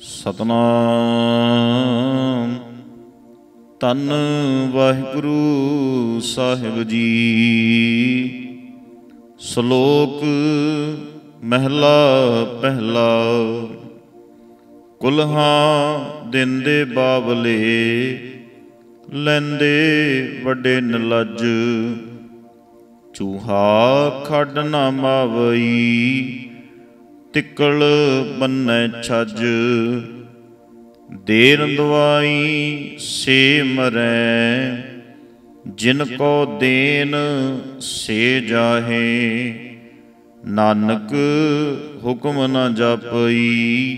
ਸਤਨਾਮ। ਤਨ ਵਾਹਿਗੁਰੂ ਸਾਹਿਬ ਜੀ। ਸ਼ਲੋਕ ਮਹਿਲਾ ਪਹਿਲਾ। ਕੁਲਹਾਂ ਦਿੰਦੇ ਬਾਬਲੇ ਲੈਂਦੇ ਵੱਡੇ ਨਲੱਜ। ਚੂਹਾ ਖੱਡ ਨਾ ਮਾਵਈ ਤਿਕਲ ਬੰਨੈ ਛੱਜ, ਦੇਰ ਦਵਾਈ ਸੇ ਮਰੈ, ਜਿਨ ਕੋ ਦੇਨ ਸੇ ਜਾਹੇ, ਨਾਨਕ ਹੁਕਮ ਨਾ ਜਪਈ,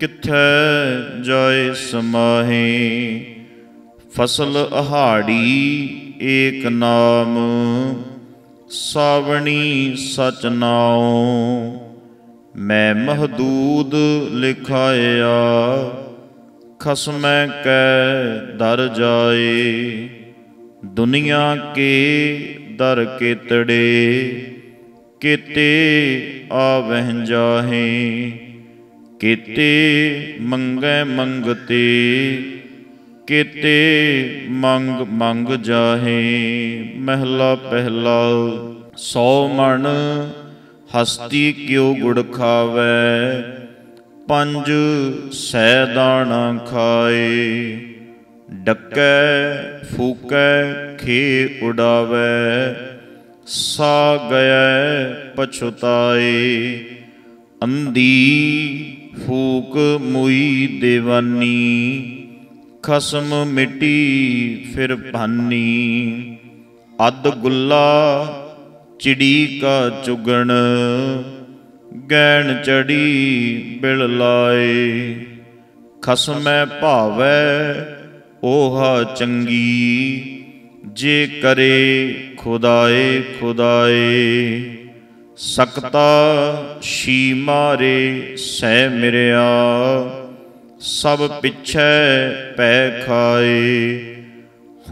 ਕਿੱਥੈ ਜਾਏ ਸਮਾਹੇ, ਫਸਲ ਅਹਾੜੀ ਏਕ ਨਾਮ, ਸਾਵਣੀ ਸਚ ਨਾਉ। ਮੈਂ ਮਹਦੂਦ ਲਿਖਾਇਆ, ਖਸਮੈ ਕੈ ਦਰ ਜਾਏ, ਦੁਨੀਆ ਕੇ ਦਰ ਕੇਤੜੇ, ਕੀਤੇ ਆਵਹਿ ਜਾਹੇ, ਕੀਤੇ ਮੰਗੈ ਮੰਗਤੇ, ਕੀਤੇ ਮੰਗ ਮੰਗ ਜਾਹੇ, ਮਹਿਲਾ ਪਹਿਲਾ, ਸੌ ਮਣ ਹਸਤੀ ਕਿਉ ਗੁੜ ਖਾਵੇ? ਪੰਜ ਸੈ ਦਾਣਾ ਖਾਏ। ਡੱਕੈ, ਫੂਕੈ ਖੇ ਉਡਾਵੇ। ਸਾ ਗਇ ਪਛੁਤਾਏ। ਅੰਦੀ ਫੂਕ ਮੁਈ ਦੇਵਾਨੀ। ਖਸਮ ਮਿਟੀ ਫਿਰ ਭਾਨੀ। ਅੱਧ ਗੁੱਲਾ ਚਿੜੀ ਕਾ ਚੁਗਣ ਗੈਣ ਚੜੀ ਬਿਲ ਲਾਏ। ਖਸਮੈ ਭਾਵੈ ਓਹਾ ਚੰਗੀ, ਜੇ ਕਰੇ ਖੁਦਾਏ ਖੁਦਾਏ। ਸਕਤਾ ਸ਼ੀ ਮਾਰੇ ਸਹਿ ਮਿਰਿਆ, ਸਭ ਪਿਛੈ ਪੈ ਖਾਏ।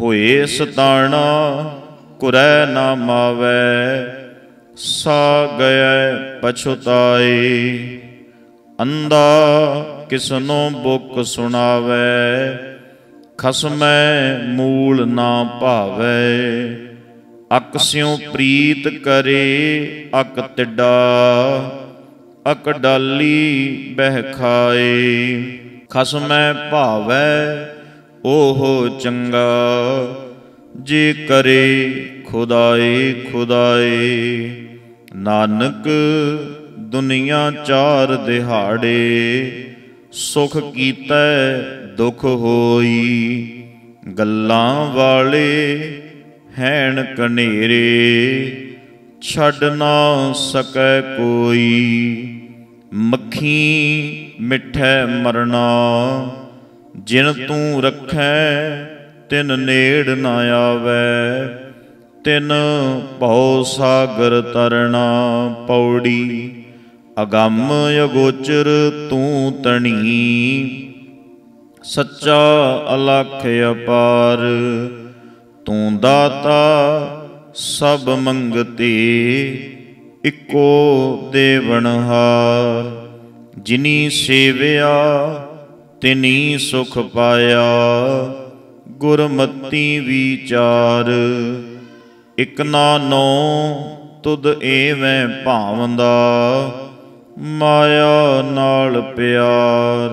ਹੋਏ ਸਤਾਣਾ ਕੁਰੈ ਨਾ ਮਾਵੈ, ਸਾ ਗਇ ਪਛੁਤਾਏ ਅੰਦਾ ਕਿਸਨੋ ਬੁੱਕ ਸੁਣਾਵੇ, ਖਸਮੈ ਮੂਲ ਨਾ ਭਾਵੈ। ਅਕ ਸਿਉ ਪ੍ਰੀਤ ਕਰੇ, ਅਕ ਤਿਡਾ, ਅਕ ਡਾਲੀ ਬਹਿ ਖਾਏ। ਖਸਮੈ ਭਾਵੈ, ਓਹੋ ਚੰਗਾ। ਜੇ ਕਰੇ ਖੁਦਾਏ ਖੁਦਾਏ, ਨਾਨਕ ਦੁਨੀਆ ਚਾਰ ਦਿਹਾੜੇ, ਸੁਖ ਕੀਤਾ, ਦੁਖ ਹੋਈ, ਗੱਲਾਂ ਵਾਲੇ ਹੈਣ ਕਨੇਰੇ, ਛੱਡ ਨਾ ਸਕੈ ਕੋਈ, ਮੱਖੀ ਮਿੱਠੈ ਮਰਨਾ, ਜਿਨ ਤੂੰ ਰੱਖੈ ਤਿਨ ਨੇੜ ਨਾ ਆਵੈ, ਤਿਨ ਭਉ ਸਾਗਰ ਤਰਣਾ ਪੌੜੀ। ਅਗੰਮ ਅਗੋਚਰ ਤੂੰ ਤਣੀ, ਸੱਚਾ ਅਲਖ ਅਪਾਰ। ਤੂੰ ਦਾਤਾ ਸਭ ਮੰਗਤੇ, ਇੱਕੋ ਦੇਵਨਹਾਰ ਜਿਨੀ ਸੇਵਿਆ, ਤਿਨੀ ਸੁਖ ਪਾਇਆ। ਗੁਰਮਤੀ ਵਿਚਾਰ। ਇਕ ਨਾ ਨੋ ਤੁਧ ਏਵੇਂ ਭਾਵੰਦਾ ਮਾਇਆ ਨਾਲ ਪਿਆਰ।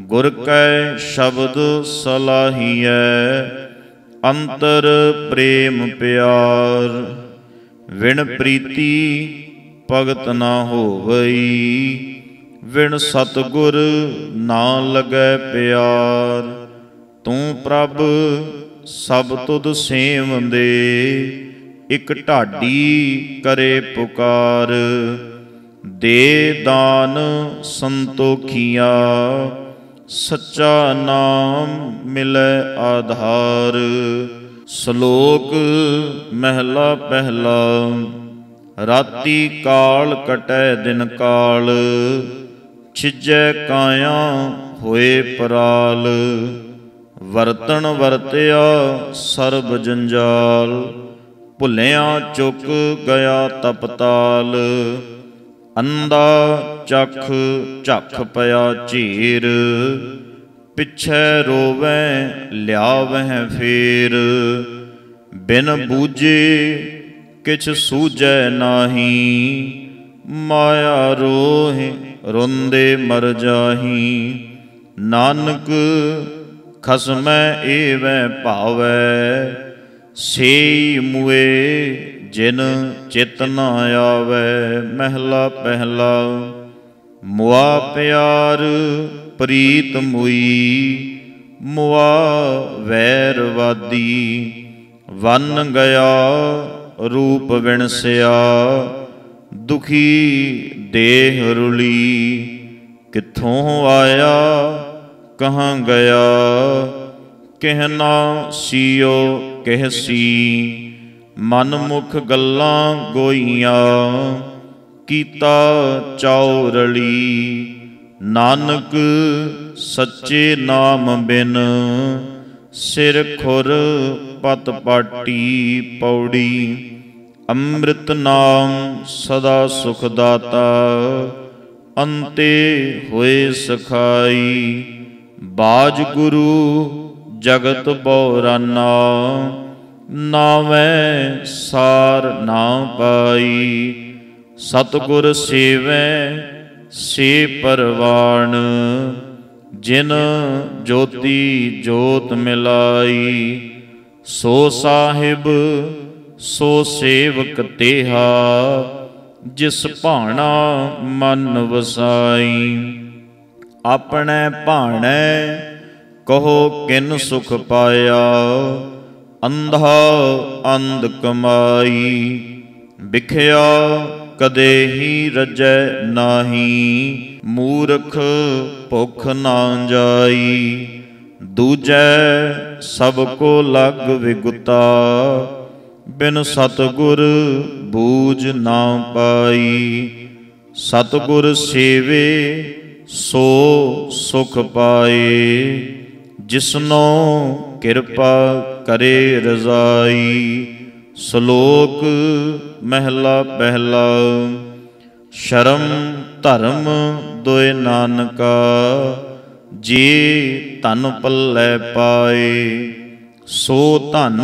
ਗੁਰ ਕੈ ਸ਼ਬਦ ਸਲਾਹੀਐ, ਅੰਤਰ ਪ੍ਰੇਮ ਪਿਆਰ। ਵਿਣ ਪ੍ਰੀਤੀ ਭਗਤ ਨਾ ਹੋਵਈ ਵਿਣ ਸਤਗੁਰ ਨਾ ਲਗੈ ਪਿਆਰ। ਤੂੰ ਪ੍ਰਭ ਸਭ ਤੁਧ ਸੇਵੰਦੇ, ਇਕ ਢਾਡੀ ਕਰੇ ਪੁਕਾਰ। ਦੇ ਦਾਨ ਸੰਤੋਖੀਆ, ਸੱਚਾ ਨਾਮ ਮਿਲੈ ਆਧਾਰ। ਸ਼ਲੋਕ ਮਹਿਲਾ ਪਹਿਲਾ, ਰਾਤੀ ਕਾਲ ਕਟੈ ਦਿਨ ਕਾਲ, ਛਿਜੈ ਕਾਇਆ ਹੋਏ ਪਰਾਲ। ਵਰਤਣ ਵਰਤਿਆ ਸਰਬ ਜੰਜਾਲ, ਭੁੱਲਿਆ ਚੁੱਕ ਗਿਆ ਤਪਤਾਲ ਅੰਦਾ ਚੱਖ ਝਖ ਪਿਆ ਝੀਰ ਪਿਛੈ ਰੋਵੈ ਲਿਆਵਹਿ ਫੇਰ, ਬਿਨ ਬੂਝੇ ਕਿਛ ਸੂਝੈ ਨਾਹੀ, ਮਾਇਆ ਰੋਹਿ ਰੋਂਦੇ ਮਰ ਜਾਹੀ, ਨਾਨਕ ਖਸਮੈ ਏਵੈ ਭਾਵੈ ਸੇ ਮੁਏ ਜਿਨ ਚਿਤ ਨ ਆਵੈ। ਮਹਿਲਾ ਪਹਿਲਾ, ਮੁਆ ਪਿਆਰ ਪ੍ਰੀਤ ਮੁਈ, ਮੁਆ ਵੈਰਵਾਦੀ ਵਨ ਗਿਆ ਰੂਪ ਵਿਣਸਿਆ, ਦੁਖੀ ਦੇਹ ਰੁਲੀ। ਕਿੱਥੋਂ ਆਇਆ ਕਹਾਂ ਗਿਆ ਕਹਿਣਾ ਸੀਓ ਕਹਿਸੀ ਮਨ ਮੁਖ ਗੱਲਾਂ ਗੋਈਆਂ, ਕੀਤਾ ਚੌਰਲੀ। ਨਾਨਕ ਸੱਚੇ ਨਾਮ ਬਿਨ, ਸਿਰ ਖੁਰ ਪਤ ਪਾਟੀ ਪੌੜੀ। ਅੰਮ੍ਰਿਤ ਨਾਮ ਸਦਾ ਸੁਖ ਦਾਤਾ, ਅੰਤੇ ਹੋਏ ਸਖਾਈ। ਬਾਜ ਗੁਰੂ ਜਗਤ ਬੋਰਾਨਾ ਨਾਵੇਂ ਸਾਰ ਨਾ ਪਾਈ। ਸਤਗੁਰ ਸੇਵੈ ਸੇ ਪਰਵਾਣ, ਜਿਨ ਜੋਤੀ ਜੋਤ ਮਿਲਾਈ। ਸੋ ਸਾਹਿਬ, ਸੋ ਸੇਵਕ ਤੇਹਾ, ਜਿਸ ਭਾਣਾ ਮਨ ਵਸਾਈ। ਆਪਣੇ ਭਾਣੇ ਕਹੋ ਕਿਨ ਸੁਖ ਪਾਇਆ। ਅੰਧਾ ਅੰਧ ਕਮਾਈ, ਵਿਖਿਆ ਕਦੇ ਹੀ ਰਜੈ ਨਾਹੀ। ਮੂਰਖ ਭੁਖ ਨਾ ਜਾਈ, ਦੂਜੈ ਸਭ ਕੋ ਲਗ ਵਿਗੁਤਾ। ਬਿਨ ਸਤਗੁਰ ਬੂਝ ਨਾ ਪਾਈ, ਸਤਗੁਰ ਸੇਵੇ ਸੋ ਸੁਖ ਪਾਏ, ਜਿਸਨੋ ਕਿਰਪਾ ਕਰੇ ਰਜ਼ਾਈ। ਸ਼ਲੋਕ ਮਹਿਲਾ ਪਹਿਲਾ, ਸ਼ਰਮ ਧਰਮ ਦੋਇ ਨਾਨਕਾ, ਜੀ ਧਨ ਪੱਲੇ ਪਾਏ, ਸੋ ਧਨ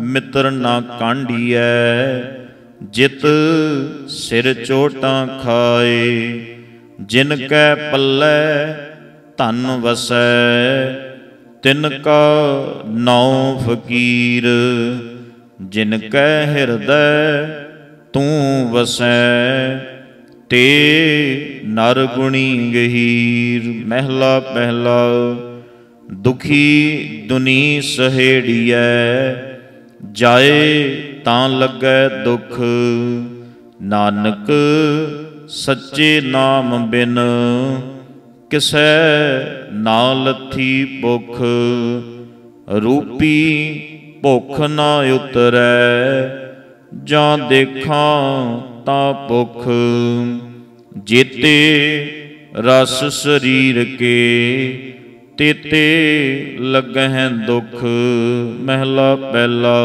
ਮਿੱਤਰ ਨਾ ਕਾਂਢੀਐ, ਜਿਤ ਸਿਰ ਚੋਟਾਂ ਖਾਏ। ਜਿਨ ਕੈ ਪੱਲੇ ਧਨ ਵਸੈ, ਤਿਨ ਕਾ ਨੌ ਫਕੀਰ। ਜਿਨ ਕੈ ਹਿਰਦੈ ਤੂੰ ਵਸੈ, ਤੇ ਨਰ ਗੁਣੀ ਗਹੀਰ। ਮਹਿਲਾ ਪਹਿਲਾ, ਦੁਖੀ ਦੁਨੀ ਸਹੇੜੀਐ, ਜਾਏ ਤਾਂ ਲੱਗੈ ਦੁਖ। ਨਾਨਕ ਸੱਚੇ ਨਾਮ ਬਿਨ ਕਿਸੈ ਨਾ ਲੱਥੀ ਭੁਖ, ਰੂਪੀ ਭੁਖ ਨਾ ਉਤਰੈ, ਜਾਂ ਦੇਖਾਂ ਤਾਂ ਭੁਖ। ਜੀਤੇ ਰਸ ਸਰੀਰ ਕੇ, ਤੇਤੇ ਲੱਗਹਿ ਦੁਖ, ਮਹਿਲਾ ਪਹਿਲਾ।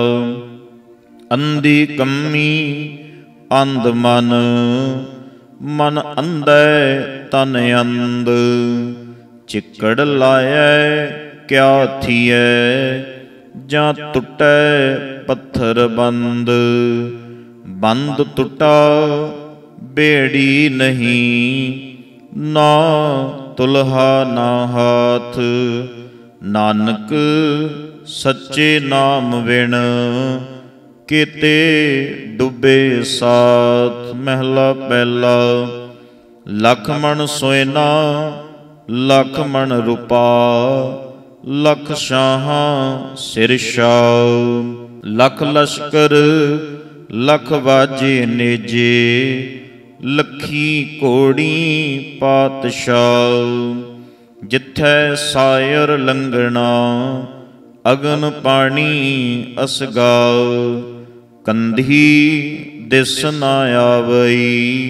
ਅੰਦੀ ਕੰਮੀ ਅੰਧ ਮਨ ਮਨ ਅੰਧੈ ਤਨ ਅੰਧ। ਚਿੱਕੜ ਲਾਇਐ, ਕਿਆ ਥੀਐ, ਜਾਂ ਟੁੱਟੈ ਪੱਥਰ ਬੰਦ। ਬੰਦ ਟੁੱਟਾ, ਬੇੜੀ ਨਹੀਂ, ਨਾ ਤੁਲਹਾ ਨਾ ਹਾਥ। ਨਾਨਕ ਸੱਚੇ ਨਾਮ ਵਿਣ, ਕੀਤੇ ਡੁੱਬੇ ਸਾਥ ਮਹਿਲਾ ਪਹਿਲਾ। ਲਖ ਮਣ ਸੋਇਨਾ ਲਖ ਮਣ ਰੂਪਾ, ਲਖ ਸ਼ਾਹਾਂ ਸਿਰ ਸ਼ਾਉ ਲਖ ਲਸ਼ਕਰ, ਲਖ ਵਾਜੇ ਨੇਜੇ, ਲੱਖੀ ਕੋੜੀ ਪਾਤਸ਼ਾਹ। ਜਿੱਥੈ ਸਾਇਰ ਲੰਗਣਾ ਅਗਨ ਪਾਣੀ ਅਸਗਾਉ। ਕੰਧੀ ਦਿਸ ਨਾ ਆਵਈ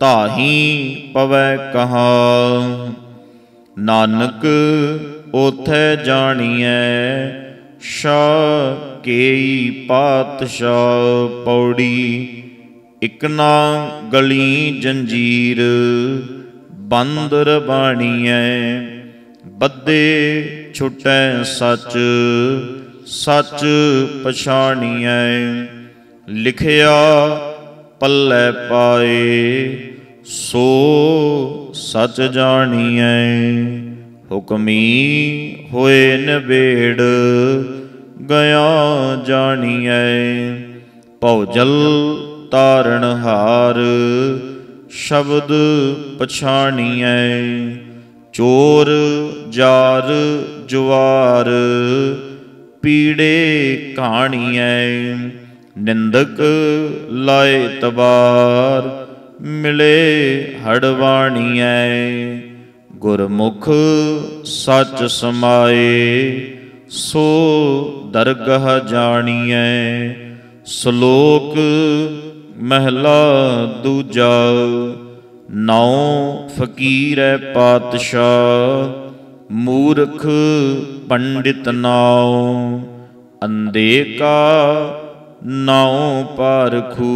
ਤਾਹੀ ਪਵੈ ਕਹਾ। ਨਾਨਕ ਉਥੈ ਜਾਣੀਐ ਸ਼ਾ ਕੇਈ ਪਾਤਸ਼ਾਹ ਪੌੜੀ। ਇਕ ਨਾ ਗਲੀ ਜੰਜੀਰ ਬੰਦਰ ਬਾਣੀਐ ਬੱਦੇ ਛੁਟੈ ਸੱਚ। ਸੱਚ ਪਛਾਣੀਐ, ਲਿਖਿਆ ਪੱਲੇ ਪਾਏ, ਸੋ ਸੱਚ ਜਾਣੀਐ। ਹੁਕਮੀ ਹੋਏ ਨਵੇੜ ਗਿਆ ਜਾਣੀਐ। ਭਉਜਲ ਤਾਰਨ ਹਾਰ, ਸ਼ਬਦ ਪਛਾਣੀਐ। ਚੋਰ, ਜਾਰ ਜੁਵਾਰ ਪੀੜੇ ਕਹਾਣੀਐ ਨਿੰਦਕ ਲਾਏ ਤਬਾਰ ਮਿਲੇ ਹੜਵਾਣੀਐ। ਗੁਰਮੁਖ ਸੱਚ ਸਮਾਏ, ਸੋ ਦਰਗਹ ਜਾਣੀਐ। ਸ਼ਲੋਕ ਮਹਿਲਾ ਦੂਜਾ ਨੌ ਹੈ ਪਾਤਸ਼ਾਹ। ਮੂਰਖ ਪੰਡਿਤ ਨਾਉ ਅੰਦੇ ਕਾ ਨਾਉ ਪਾਰਖੂ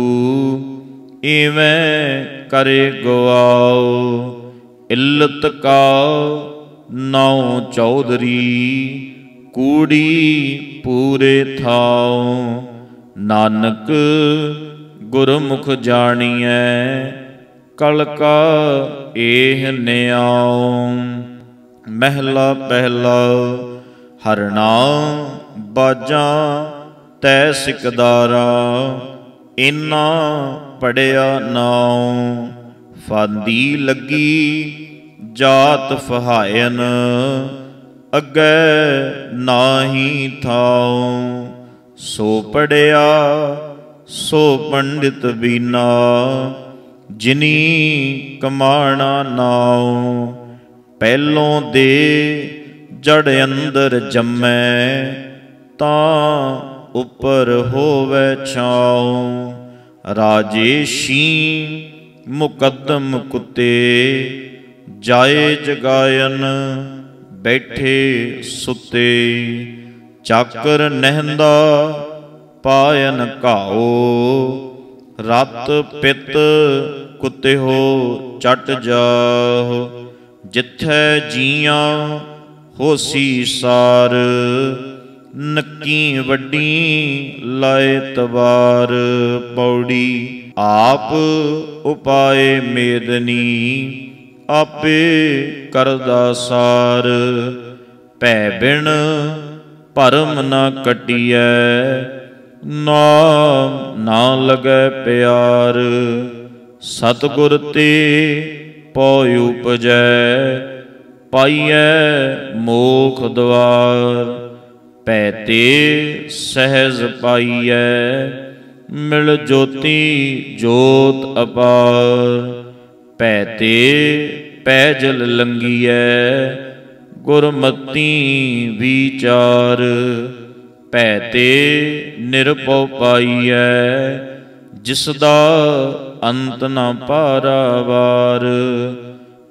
ਇਵੇਂ ਕਰੇ ਗਵਾਉ, ਇਲਤ ਕਾ ਨਾਉ ਚੌਧਰੀ, ਕੂੜੀ ਪੂਰੇ ਥਾਉ, ਨਾਨਕ ਗੁਰਮੁਖ ਜਾਣੀਐ ਕਲ ਕਾ ਏਹ ਨਿਆਉ। ਮਹਿਲਾ ਪਹਿਲਾ ਹਰਣਾ ਬਾਜਾਂ ਤੈ ਸਿਕਦਾਰਾ, ਇਨਾ ਪੜਿਆ ਨਾਉ, ਫਾਂਦੀ ਲੱਗੀ ਜਾਤ ਫਹਾਇਨ, ਅੱਗੇ ਨਾਹੀ ਥਾਉ, ਸੋ ਪੜਿਆ, ਸੋ ਪੰਡਿਤ ਬੀਨਾ, ਜਿਨੀ ਕਮਾਣਾ ਨਾਉ। ਪਹਿਲੋਂ ਦੇ ਜੜ ਅੰਦਰ ਜੰਮੈ, ਤਾਂ ਉੱਪਰ ਹੋਵੇ ਛਾਉ। ਰਾਜੇਸ਼ੀ ਮੁਕੱਦਮ ਕੁੱਤੇ, ਜਾਏ ਜਗਾਇਨ ਬੈਠੇ ਸੁੱਤੇ। ਚਾਕਰ ਨਹਿੰਦਾ ਪਾਇਨ ਘਾਓ ਰਤ ਪਿਤ ਕੁੱਤੇ ਹੋ ਚਟ ਜਾਹ। ਜਿੱਥੈ ਜੀਆਂ ਹੋਸੀ ਸਾਰ, ਨੱਕੀ ਵੱਡੀ ਲਾਏ ਤਵਾਰ। ਪੌੜੀ ਆਪ ਉਪਾਏ ਮੇਦਨੀ, ਆਪੇ ਕਰਦਾ ਸਾਰ। ਭੈ ਬਿਨ ਭਰਮ ਨਾ ਕਟਿਐ, ਨਾਮ ਨਾ ਲਗੈ ਪਿਆਰ। ਸਤਗੁਰ ਤੇ ਪਉ ਉਪਜੈ, ਪਾਈਐ ਮੋਖ ਦਵਾਰ। ਪੈ ਤੇ ਸਹਿਜ ਪਾਈਐ, ਮਿਲ ਜੋਤੀ ਜੋਤ ਅਪਾਰ। ਪੈ ਤੇ ਪੈਜਲ ਲੰਗੀਐ, ਗੁਰਮਤੀ ਵਿਚਾਰ। ਭੈ ਤੇ ਨਿਰਭਉ ਪਾਈਐ ਜਿਸ ਦਾ ਅੰਤ ਨਾ ਪਾਰਾਵਾਰ।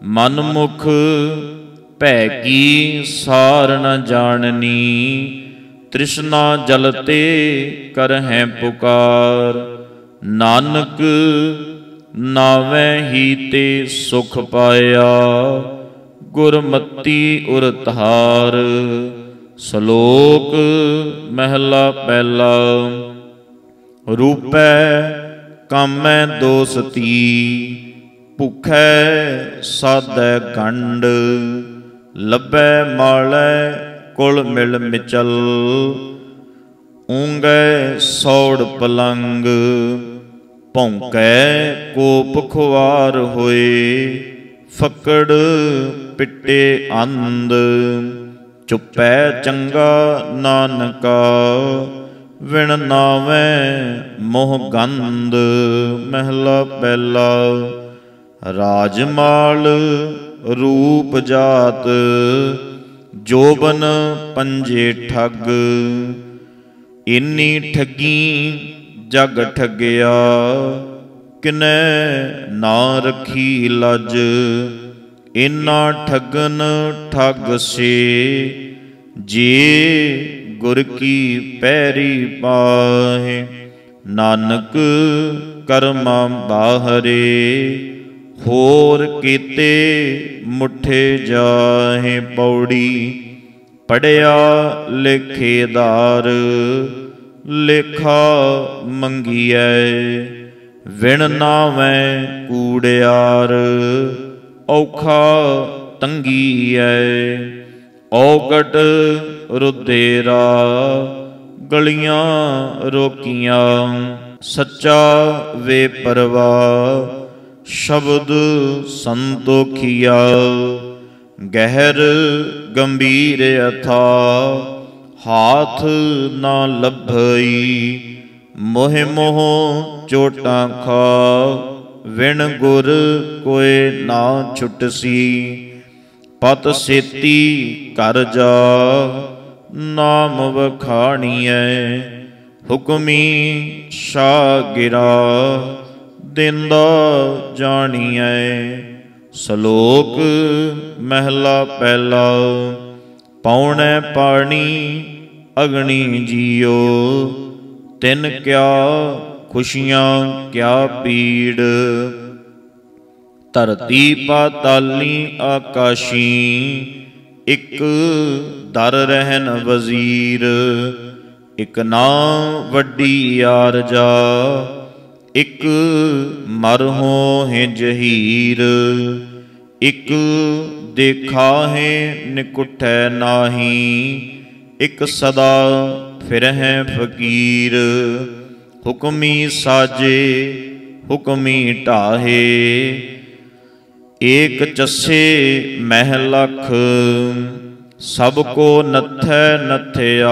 ਮਨ ਮੁਖ ਭੈ ਕੀ ਸਾਰ ਨ ਜਾਣਨੀ। ਤ੍ਰਿਸ਼ਨਾ ਜਲ ਤੇ ਕਰਹਿ ਪੁਕਾਰ। ਨਾਨਕ ਨਾਵੇਂ ਹੀ ਤੇ ਸੁਖ ਪਾਇਆ। ਗੁਰਮਤੀ ਉਰ ਧਾਰ ਸ਼ਲੋਕ ਮਹਿਲਾ ਪਹਿਲਾ। ਰੂਪੈ ਕਾਮੈ ਦੋਸਤੀ ਭੁਖੈ ਸਾਧੈ ਗੰਡ ਲੱਭੈ ਮਾਲੈ ਕੁਲ ਮਿਲ ਮਿਚਲ, ਉਂਗੈ ਸੌੜ ਪਲੰਗ, ਭੌਂਕੈ ਕੋਪ ਖੁਆਰ ਹੋਏ, ਫਕੜ ਪਿੱਟੇ ਅੰਧ, ਚੁੱਪੈ ਚੰਗਾ ਨਾਨਕਾ ਵਿਣ ਨਾਵੇਂ ਮੋਹ ਗੰਧ, ਮਹਿਲਾ ਪਹਿਲਾ। ਰਾਜਮਾਲ ਰੂਪ ਜਾਤ, ਜੋਬਨ ਪੰਜੇ ਠੱਗ। ਇੰਨੀ ਠੱਗੀ ਜਗ ਠੱਗਿਆ, ਕਿਨੈ ਨਾ ਰੱਖੀ ਲਜ। ਇਨਾ ਠੱਗਨ ਠੱਗ ਸੇ, ਜੇ ਗੁਰ ਕੀ ਪੈਰੀ ਪਾਹੇ, ਨਾਨਕ ਕਰਮਾਂ ਬਾਹਰੇ, ਹੋਰ ਕੀਤੇ ਮੁਠੇ ਜਾਹੇ, ਪੌੜੀ ਪੜਿਆ ਲੇਖੇਦਾਰ ਲੇਖਾ ਮੰਗੀਐ, ਵਿਣ ਨਾਵੇਂ ਕੂੜਿਆਰ, ਔਖਾ ਤੰਗੀਐ, ਔਗਟ ਰੁਦੇਰਾ ਗਲੀਆਂ ਰੋਕੀਆਂ, ਸੱਚਾ ਵੇ ਪਰਵਾ, ਸ਼ਬਦ ਸੰਤੋਖੀਆ, ਗਹਿਰ ਗੰਭੀਰ ਅਥਾ, ਹਾਥ ਨਾ ਲੱਭਈ, ਮੋਹਿ ਮੋਹ ਚੋਟਾਂ ਖਾ, ਵਿਣ ਗੁਰ ਕੋਏ ਨਾ ਛੁਟਸੀ, ਪਤ ਸੇਤੀ ਕਰ ਜਾ। ਨਾਮ ਵਖਾਣੀਐ, ਹੁਕਮੀ ਸ਼ਾਗਿਰਾ ਦਿੰਦਾ ਜਾਣੀਐ। ਸ਼ਲੋਕ ਮਹਿਲਾ ਪਹਿਲਾ ਪੌਣੇ ਪਾਣੀ ਅਗਣੀ ਜੀਓ। ਤਿਨ ਕਿਆ ਖੁਸ਼ੀਆਂ, ਕਿਆ ਪੀੜ ਧਰਤੀ ਪਾਤਾਲੀ ਆਕਾਸ਼ੀ ਇੱਕ ਦਰ ਰਹਿਨ ਵਜ਼ੀਰ, ਇੱਕ ਨਾ ਵੱਡੀ ਆਰਜਾ ਇਕ ਮਰਹੋ ਹੈ ਜਹੀਰ ਇੱਕ ਦੇਖਾ ਹੈ ਨਿਕੁਠੈ ਨਾਹੀ, ਇੱਕ ਸਦਾ ਫਿਰਹੈ ਫਕੀਰ, ਹੁਕਮੀ ਸਾਜੇ, ਹੁਕਮੀ ਢਾਹੇ ਏਕ ਚੱਸੇ ਮਹਿ ਲਖ, ਸਭ ਕੋ ਨਥੈ ਨਥਿਆ,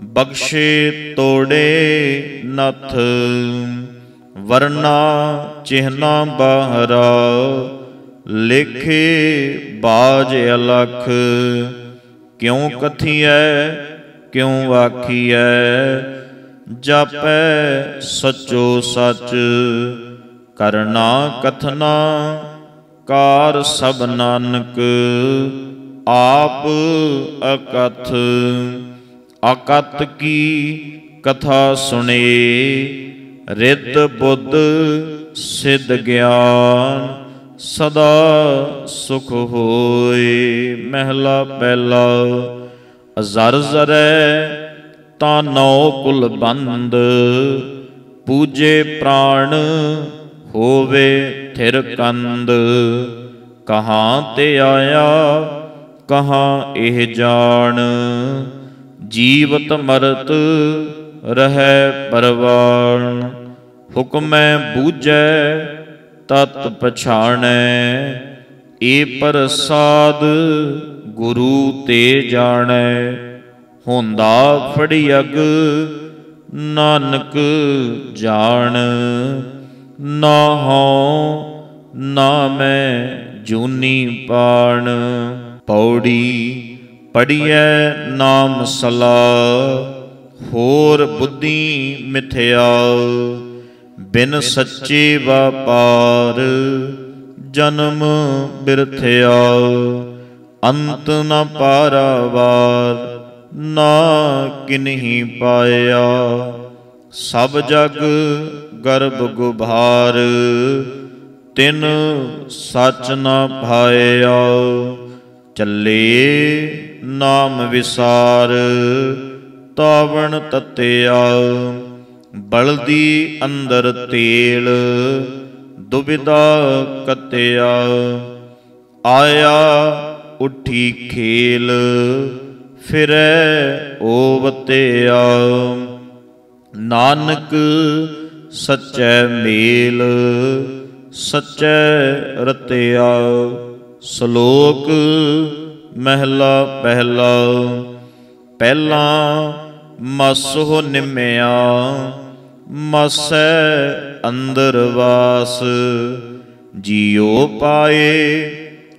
ਬਖਸ਼ੇ ਤੋੜੇ ਨਥ, ਵਰਨਾ ਚਿਹਨਾ ਬਾਹਰਾ, ਲੇਖੇ ਬਾਜ ਅਲਖ, ਕਿਉ ਕਥੀਐ, ਕਿਉ ਆਖੀਐ, ਜਾਪੈ ਸਚੋ ਸਚ, ਕਰਨਾ ਕਥਨਾ ਕਾਰ ਸਭ ਨਾਨਕ, ਆਪ ਅਕਥ। ਅਕਤ ਕੀ ਕਥਾ ਸੁਣੇ, ਰਿੱਧ ਬੁੱਧ ਸਿੱਧ ਗਿਆਨ, ਸਦਾ ਸੁਖ ਹੋਏ। ਮਹਿਲਾ ਪਹਿਲਾ, ਜ਼ਰ ਜ਼ਰੈ ਤਾਂ ਨੌ ਕੁਲ ਬੰਦ, ਪੂਜੇ ਪ੍ਰਾਣ ਹੋਵੇ ਥਿਰ ਕੰਦ ਕਹਾਂ ਤੇ ਆਇਆ, ਕਹਾਂ ਇਹ ਜਾਣ। ਜੀਵਤ ਮਰਤ ਰਹਿ ਪਰਵਾਣ। ਹੁਕਮੈ ਬੂਝੈ, ਤਤ ਪਛਾਣੈ। ਏ ਪ੍ਰਸਾਦ ਗੁਰੂ ਤੇ ਜਾਣੈ। ਹੁੰਦਾ ਫੜਿਅਗ, ਨਾਨਕ ਜਾਣ। ਨਾ ਹੋ, ਨਾ ਮੈਂ ਜੂਨੀ ਪਾਣ। ਪੌੜੀ ਪੜੀਐ ਨਾਮ ਸਲਾ, ਹੋਰ ਬੁੱਧੀ ਮਿਥਿਆ। ਬਿਨ ਸੱਚੇ ਵਪਾਰ ਜਨਮ ਬਿਰਥਿਆ। ਅੰਤ ਨ ਪਾਰਾਵਾਰ ਨਾ ਕਿਨਹੀ ਪਾਇਆ। ਸਭ ਜਗ ਗਰਭ ਗੁਭਾਰ, ਤਿਨ ਸਚ ਨਾ ਭਾਇਆ, ਚੱਲੇ ਨਾਮ ਵਿਸਾਰ, ਤਾਵਣ ਤਤਿਆ, ਬਲਦੀ ਅੰਦਰ ਤੇਲ ਦੁਬਿਦਾ ਕਤਿਆ, ਆਇਆ ਉਠੀ ਖੇਲ, ਫਿਰੈ ਓਵਤਿਆ। ਨਾਨਕ ਸਚੈ ਮੇਲ, ਸਚੈ ਰਤਿਆ, ਸ਼ਲੋਕ ਮਹਿਲਾ ਪਹਿਲਾ ਪਹਿਲਾ ਮਸੋ ਨਿਮਿਆ ਮਸੈ ਅੰਦਰ ਵਾਸ, ਜੀਉ ਪਾਏ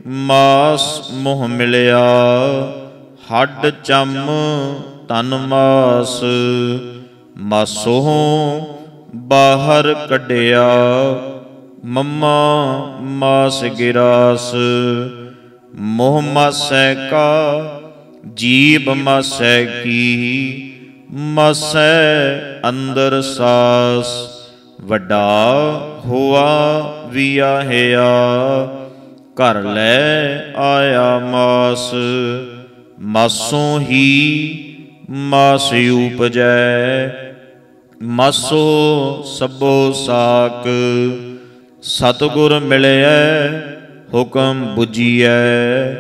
ਮਾਸ ਮੋਹ ਮਿਲਿਆ, ਹੱਡ ਚੰਮ ਤਨ ਮਾਸ ਮਾਸੋ ਬਾਹਰ ਕੱਢਿਆ। ਮੰਮਾ, ਮਾਸ ਗਿਰਾਸ। ਮੋਹ ਮਾਸੈ ਕਾ ਜੀਬ ਮਾਸੈ ਕੀ। ਮਸੈ ਅੰਦਰ ਸਾਸ। ਵੱਡਾ ਹੋਆ ਵਿਆਹਿਆ ਘਰ ਲੈ ਆਇਆ ਮਾਸ। ਮਾਸੋਂ ਹੀ ਮਾਸ ਉਪਜੈ। ਮਾਸੋ ਸਭੋ ਸਾਕ ਸਤਗੁਰ ਮਿਲਿਐ, ਹੁਕਮ 부ਜੀਐ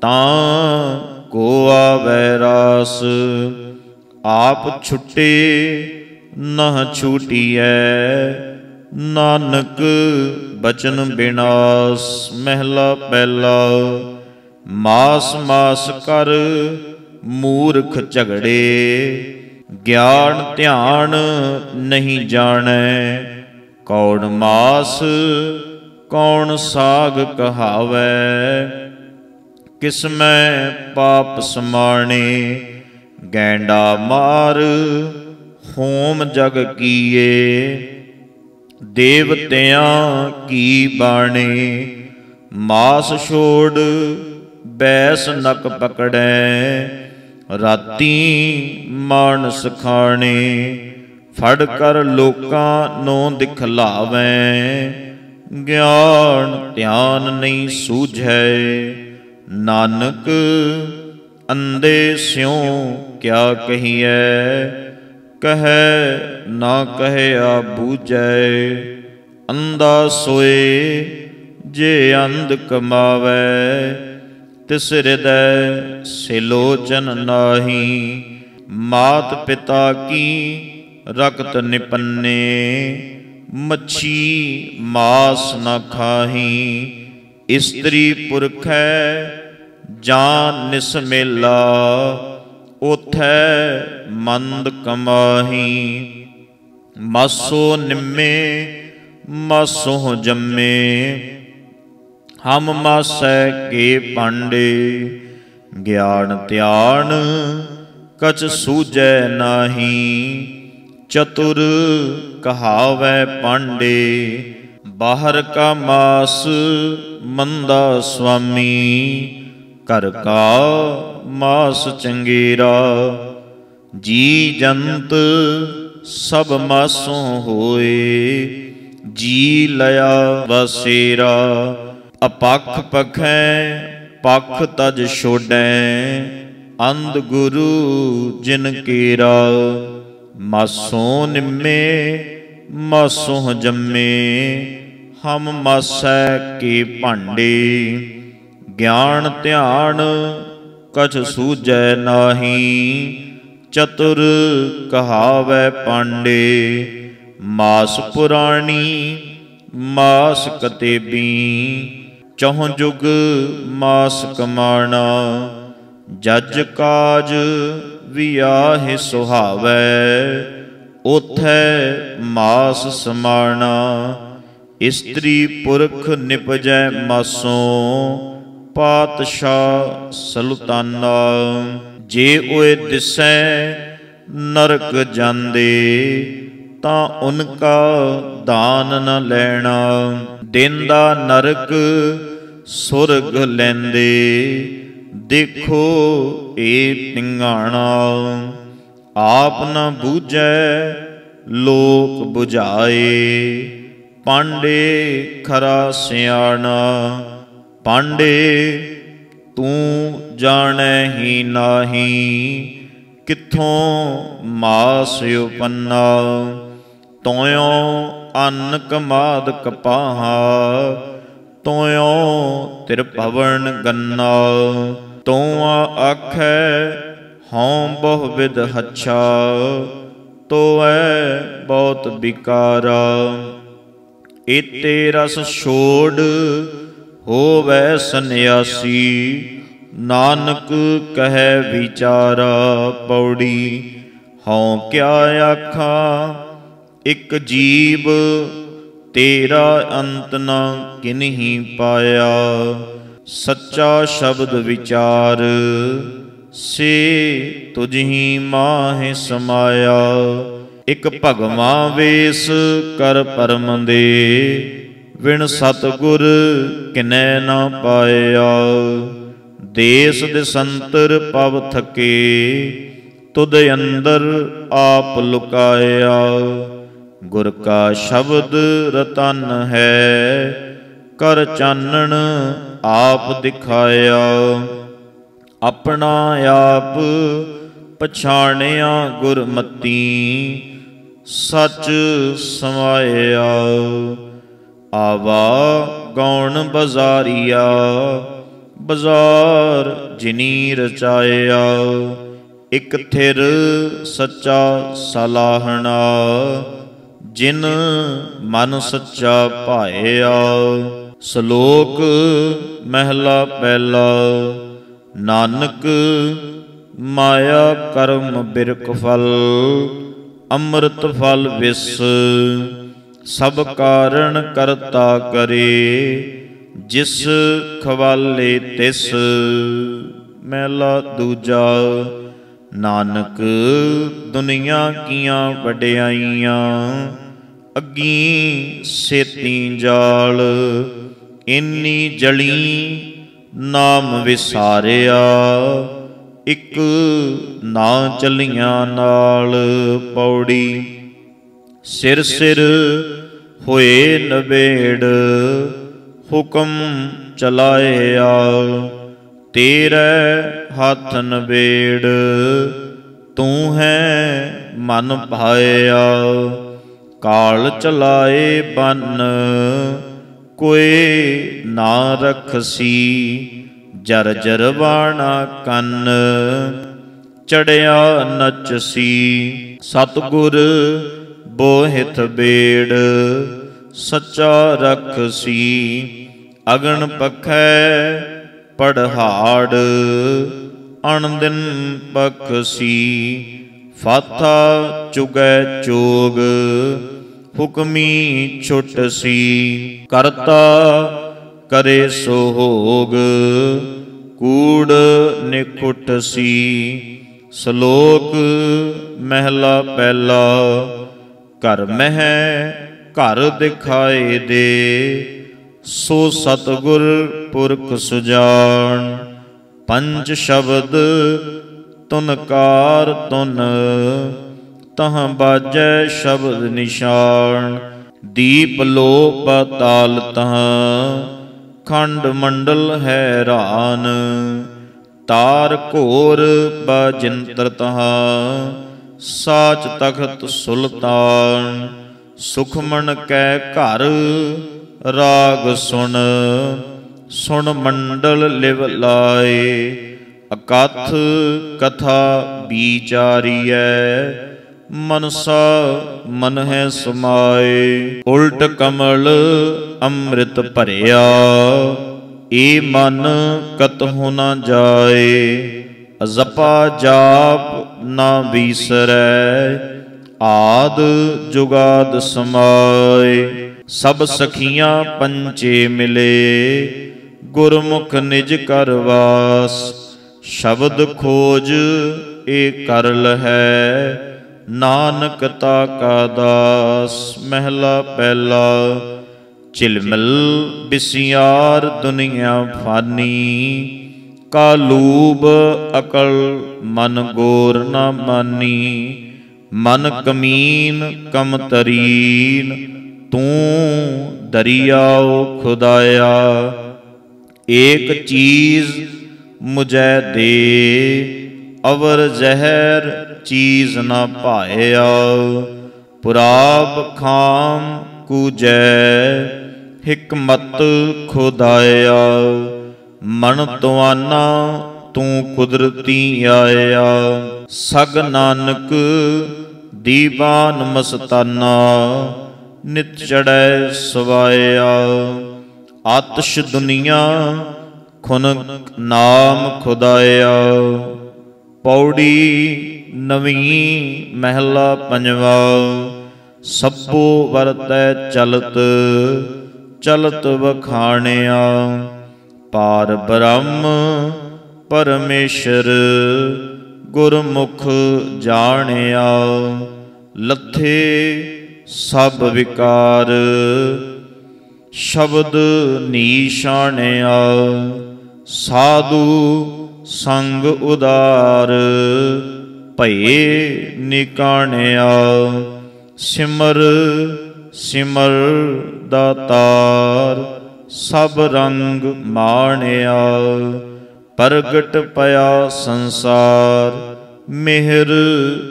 ਤਾਂ ਕੋ ਆਵੈ ਰਾਸ, ਆਪ ਛੁੱਟੇ ਨਹ ਛੂਟੀਐ, ਨਾਨਕ ਬਚਨ ਬਿਨਾਸ, ਮਹਿਲਾ ਪਹਿਲਾ, ਮਾਸ ਮਾਸ ਕਰ ਮੂਰਖ ਝਗੜੇ ਗਿਆਨ ਧਿਆਨ ਨਹੀਂ ਜਾਣੈ, ਕੌਣ ਮਾਸ, ਕੌਣ ਸਾਗ ਕਹਾਵੈ। ਕਿਸਮੈਂ ਪਾਪ ਸਮਾਣੇ, ਗੈਂਡਾ ਮਾਰ, ਹੋਮ ਜਗ ਕੀਏ। ਦੇਵਤਿਆਂ ਕੀ ਬਾਣੇ, ਮਾਸ ਛੋੜ, ਬੈਸ ਨਕ ਪਕੜੈ। ਰਾਤੀ ਮਾਨਸ ਖਾਣੇ ਫੜ ਕਰ ਲੋਕਾਂ ਨੂੰ ਦਿਖਲਾਵੇਂ। ਗਿਆਨ ਧਿਆਨ ਨਹੀਂ ਸੂਝੈ। ਨਾਨਕ ਅੰਦੇ ਸਿਉ ਕਿਆ ਕਹੀਐ? ਕਹੈ, ਨਾ ਕਹਿਆ ਬੂਝੈ ਅੰਦਾ ਸੋਏ, ਜੇ ਅੰਧ ਕਮਾਵੇ ਤਿਸ ਹਿਰਦੈ ਸਿਲੋਚਨ ਨਾਹੀ, ਮਾਤ ਪਿਤਾ ਕੀ ਰਕਤ ਨਿਪੰਨੇ, ਮੱਛੀ ਮਾਸ ਨਾ ਖਾਹੀ, ਇਸਤਰੀ ਪੁਰਖੈ ਜਾਂ ਨਿਸਮੇਲਾ ਉਥੈ ਮੰਦ ਕਮਾਹੀ। ਮਾਸੋ ਨਿੰਮੇ, ਮਾਸੋ ਜੰਮੇ ਹਮ ਮਾਸੈ ਕੇ ਪਾਂਡੇ, ਗਿਆਨ ਧਿਆਨ ਕਛ ਸੂਜੈ ਨਾਹੀ, ਚਤੁਰ ਕਹਾਵੈ ਪਾਂਡੇ, ਬਾਹਰ ਕਾ ਮਾਸ ਮੰਦਾ ਸੁਆਮੀ, ਘਰ ਕਾ ਮਾਸ ਚੰਗੇਰਾ, ਜੀ ਜੰਤ ਸਭ ਮਾਸੋਂ ਹੋਏ, ਜੀ ਲਿਆ ਵਸੇਰਾ। ਅਪੱਖ ਪਖੈ, ਪੱਖ ਤਜ ਛੋੜੈ ਅੰਧ ਗੁਰੂ ਜਿਨ ਕੀਰਾ, ਮਾਸੋਂ ਨਿੰਮੇ, ਮਾਸੋਂ ਜੰਮੇ। ਹਮ ਮਾਸੈ ਕੇ ਭਾਂਡੇ, ਗਿਆਨ ਧਿਆਨ ਕਛ ਸੂਝੈ ਨਾਹੀ। ਚਤੁਰ ਕਹਾਵੈ ਪਾਂਡੇ, ਮਾਸ ਪੁਰਾਣੀ, ਮਾਸ ਕਤੇਬੀ। ਚਹੁ ਜੁਗ ਮਾਸ ਕਮਾਣਾ, ਜਜ ਕਾਜ ਵਿਆਹ ਸੁਹਾਵੈ, ਉਥੈ ਮਾਸ ਸਮਾਣਾ। ਇਸਤਰੀ ਪੁਰਖ ਨਿਪਜੈ ਮਾਸੋਂ, ਪਾਤਸ਼ਾਹ ਸੁਲਤਾਨਾ। ਜੇ ਓਏ ਦਿਸੈ ਨਰਕ ਜਾਂਦੇ, ਤਾਂ ਉਨਕਾ ਦਾਨ ਨ ਲੈਣਾ। ਦਿਨ ਦਾ ਨਰਕ ਸੁਰਗ ਲੈਂਦੇ, ਦੇਖੋ ਏ ਟਿੰਗਾਣਾ ਆਪ ਨ ਬੂਝੈ ਲੋਕ 부ਝਾਏ ਪਾਂਡੇ ਖਰਾ ਸਿਆਣਾ, ਪਾਂਡੇ ਤੂੰ ਜਾਣੈ ਹੀ ਨਾਹੀ, ਕਿੱਥੋਂ ਮਾਸ ਉਪੰਨਾ ਤੋਇਓ ਅੰਨ ਕਮਾਦ ਕਪਾਹਾ ਤੋਇਓ ਤਿਰ ਭਵਨ ਗੰਨਾ ਤੂੰ ਆਖੈ ਹਉ ਬਹੁ ਵਿਦ ਹੱਛਾ, ਤੋਐ ਬਹੁਤ ਬਿਕਾਰਾ। ਇਤੇ ਰਸ ਛੋੜ ਹੋਵੈ ਸੰਿਆਸੀ ਨਾਨਕ ਕਹੈ ਵਿਚਾਰਾ ਪੌੜੀ, ਹਉ ਕਿਆ ਆਖਾਂ ਇਕ ਜੀਵ, ਤੇਰਾ ਅੰਤ ਨਾ ਕਿਨਹੀ ਪਾਇਆ। ਸੱਚਾ ਸ਼ਬਦ ਵਿਚਾਰ, ਸੇ ਤੁਝਹੀ ਮਾਹਿ ਸਮਾਇਆ। ਇਕ ਭਗਵਾ ਵੇਸ ਕਰ ਪਰਮ ਦੇ ਵਿਣ ਸਤਗੁਰ ਕਿਨੈ ਨਾ ਪਾਇਆ। ਦੇਸ ਦੇ ਸੰਤਰ ਪਵ ਥਕੇ, ਤੁਧ ਅੰਦਰ ਆਪ ਲੁਕਾਇਆ। ਗੁਰ ਕਾ ਸ਼ਬਦ ਰਤਨ ਹੈ, ਕਰ ਚਾਨਣ ਆਪ ਦਿਖਾਇਆ। ਆਪਣਾ ਆਪ ਪਛਾਣਿਆ ਗੁਰਮਤੀ, ਸੱਚ ਸਮਾਇਆ। ਆਵਾ ਗੌਣ ਬਜ਼ਾਰੀਆ, ਬਜ਼ਾਰ ਜਿਨੀ ਰਚਾਇਆ। ਇਕ ਥਿਰ ਸੱਚਾ ਸਲਾਹਣਾ ਜਿਨ ਮਨ ਸੱਚਾ ਭਾਇਆ ਸ਼ਲੋਕ ਮਹਿਲਾ ਪਹਿਲਾ, ਨਾਨਕ ਮਾਇਆ ਕਰਮ ਬਿਰਕ ਫਲ, ਅੰਮ੍ਰਿਤ ਫਲ ਵਿਸ, ਸਭ ਕਾਰਣ ਕਰਤਾ ਕਰੇ, ਜਿਸ ਖਵਾਲੇ ਤਿਸ। ਮਹਿਲਾ ਦੂਜਾ, ਨਾਨਕ ਦੁਨੀਆ ਕੀਆਂ ਵਡਿਆਈਆਂ ਅੱਗੀ ਸੇਤੀ ਜਾਲ, ਇੰਨੀ ਜਲੀ ਨਾਮ ਵਿਸਾਰਿਆ। ਇੱਕ ਨਾ ਚੱਲੀਆਂ ਨਾਲ ਪੌੜੀ, ਸਿਰ ਸਿਰ ਹੋਏ ਨਵੇੜ, ਹੁਕਮ ਚਲਾਇਆ। ਤੇਰੇ ਹੱਥ ਨਵੇੜ, ਤੂੰ ਹੈ ਮਨ ਭਾਇਆ ਕਾਲ ਚਲਾਏ ਬੰਨ ਕੋਏ ਨਾ ਰਖਸੀ, ਜਰ ਜਰ ਬਾਣਾ ਕੰਨ, ਚੜਿਆ ਨਚਸੀ, ਸਤਗੁਰ ਬੋਹਿਤ ਬੇੜ, ਸੱਚਾ ਰਖਸੀ, ਅਗਣ ਪਖੈ ਪੜਹਾੜ, ਅਣਦਿਨ ਪਖਸੀ, ਫਾਥਾ ਚੁਗੈ ਚੋਗ ਹੁਕਮੀ ਛੁੱਟ ਸੀ। ਕਰਤਾ ਕਰੇ ਸੋ ਹੋਗ ਕੂੜ ਨਿਖੁਟਸੀ ਸ਼ਲੋਕ ਮਹਿਲਾ ਪਹਿਲਾ, ਘਰ ਮਹਿ, ਘਰ ਦਿਖਾਏ ਦੇ। ਸੋ ਸਤਗੁਰ ਪੁਰਖ ਸੁਜਾਨ ਪੰਜ ਸ਼ਬਦ ਤੁਨਕਾਰ ਤੁਨ ਤਹ ਬਾਜੈ ਸ਼ਬਦ ਨਿਸ਼ਾਨ, ਦੀਪ ਲੋ ਪਤਾਲ ਤਹ, ਖੰਡ ਮੰਡਲ ਹੈਰਾਨ ਤਾਰ ਘੋਰ ਬਜੰਤਰ ਤਹ, ਸਾਚ ਤਖਤ ਸੁਲਤਾਨ, ਸੁਖਮਨ ਕੈ ਘਰ ਰਾਗ ਸੁਣ ਸੁਣ ਮੰਡਲ ਲਿਵ ਲਾਏ, ਅਕਥ ਕਥਾ ਵਿਚਾਰੀਐ ਮਨਸਾ ਮਨ ਹੈ ਸਮਾਏ, ਉਲਟ ਕਮਲ ਅੰਮ੍ਰਿਤ ਭਰਿਆ। ਏ ਮਨ ਕਤਹੁ ਨਾ ਜਾਏ, ਅਜ਼ਪਾ ਜਾਪ ਨਾ ਵੀਸਰੈ, ਆਦ ਜੁਗਾਦ ਸਮਾਏ। ਸਭ ਸਖੀਆਂ ਪੰਚੇ ਮਿਲੇ, ਗੁਰਮੁਖ ਨਿਜ ਕਰ ਵਾਸ। ਸ਼ਬਦ ਖੋਜ ਏ ਕਰਲ ਹੈ ਨਾਨਕ ਤਾ ਕਾ ਦਾਸ, ਮਹਿਲਾ ਪਹਿਲਾ। ਚਿਲਮਲ ਬਿਸਿਆਰ ਦੁਨੀਆ ਫਾਨੀ, ਕਾਲੂਬ ਅਕਲ ਮਨ ਗੋਰ ਨਾ ਮਾਨੀ। ਮਨ ਕਮੀਨ ਕਮਤਰੀਨ ਤੂੰ ਦਰਿਆਉ ਖੁਦਾਇਆ। ਏਕ ਚੀਜ਼ ਮੁਝੈ ਦੇ ਅਵਰ ਜ਼ਹਿਰ ਚੀਜ਼ ਨਾ ਭਾਇਆ ਪੁਰਾਬ ਖਾਮ ਕੂਜੈ, ਹਿਕਮਤ ਖੁਦਾਇਆ ਮਨ ਤੁਆਨਾ ਤੂੰ ਕੁਦਰਤੀ ਆਇਆ ਸਗ ਨਾਨਕ ਦੀਵਾਨ ਮਸਤਾਨਾ, ਨਿਤ ਚੜੈ ਸਵਾਇਆ ਆਤਸ਼ ਦੁਨੀਆ ਖੁਨ ਨਾਮ ਖੁਦਾਇਆ ਪੌੜੀ ਨਵੀਂ ਮਹਿਲਾ ਪੰਜਵਾ, ਸਭੋ ਵਰਤੈ ਚਲਤ ਚਲਤ ਵਖਾਣਿਆ। ਪਾਰ ਬ੍ਰਹਮ ਪਰਮੇਸ਼ਰ, ਗੁਰਮੁਖ ਜਾਣਿਆ। ਲੱਥੇ ਸਭ ਵਿਕਾਰ, ਸ਼ਬਦ ਨੀਸ਼ਾਣਿਆ ਸਾਧੂ ਸੰਗ ਉਦਾਰ। ਭਏ ਨਿਕਾਣਿਆ, ਸਿਮਰ ਸਿਮਰ ਦਾਤਾਰ ਸਭ ਰੰਗ ਮਾਣਿਆ। ਪ੍ਰਗਟ ਪਿਆ ਸੰਸਾਰ, ਮਿਹਰ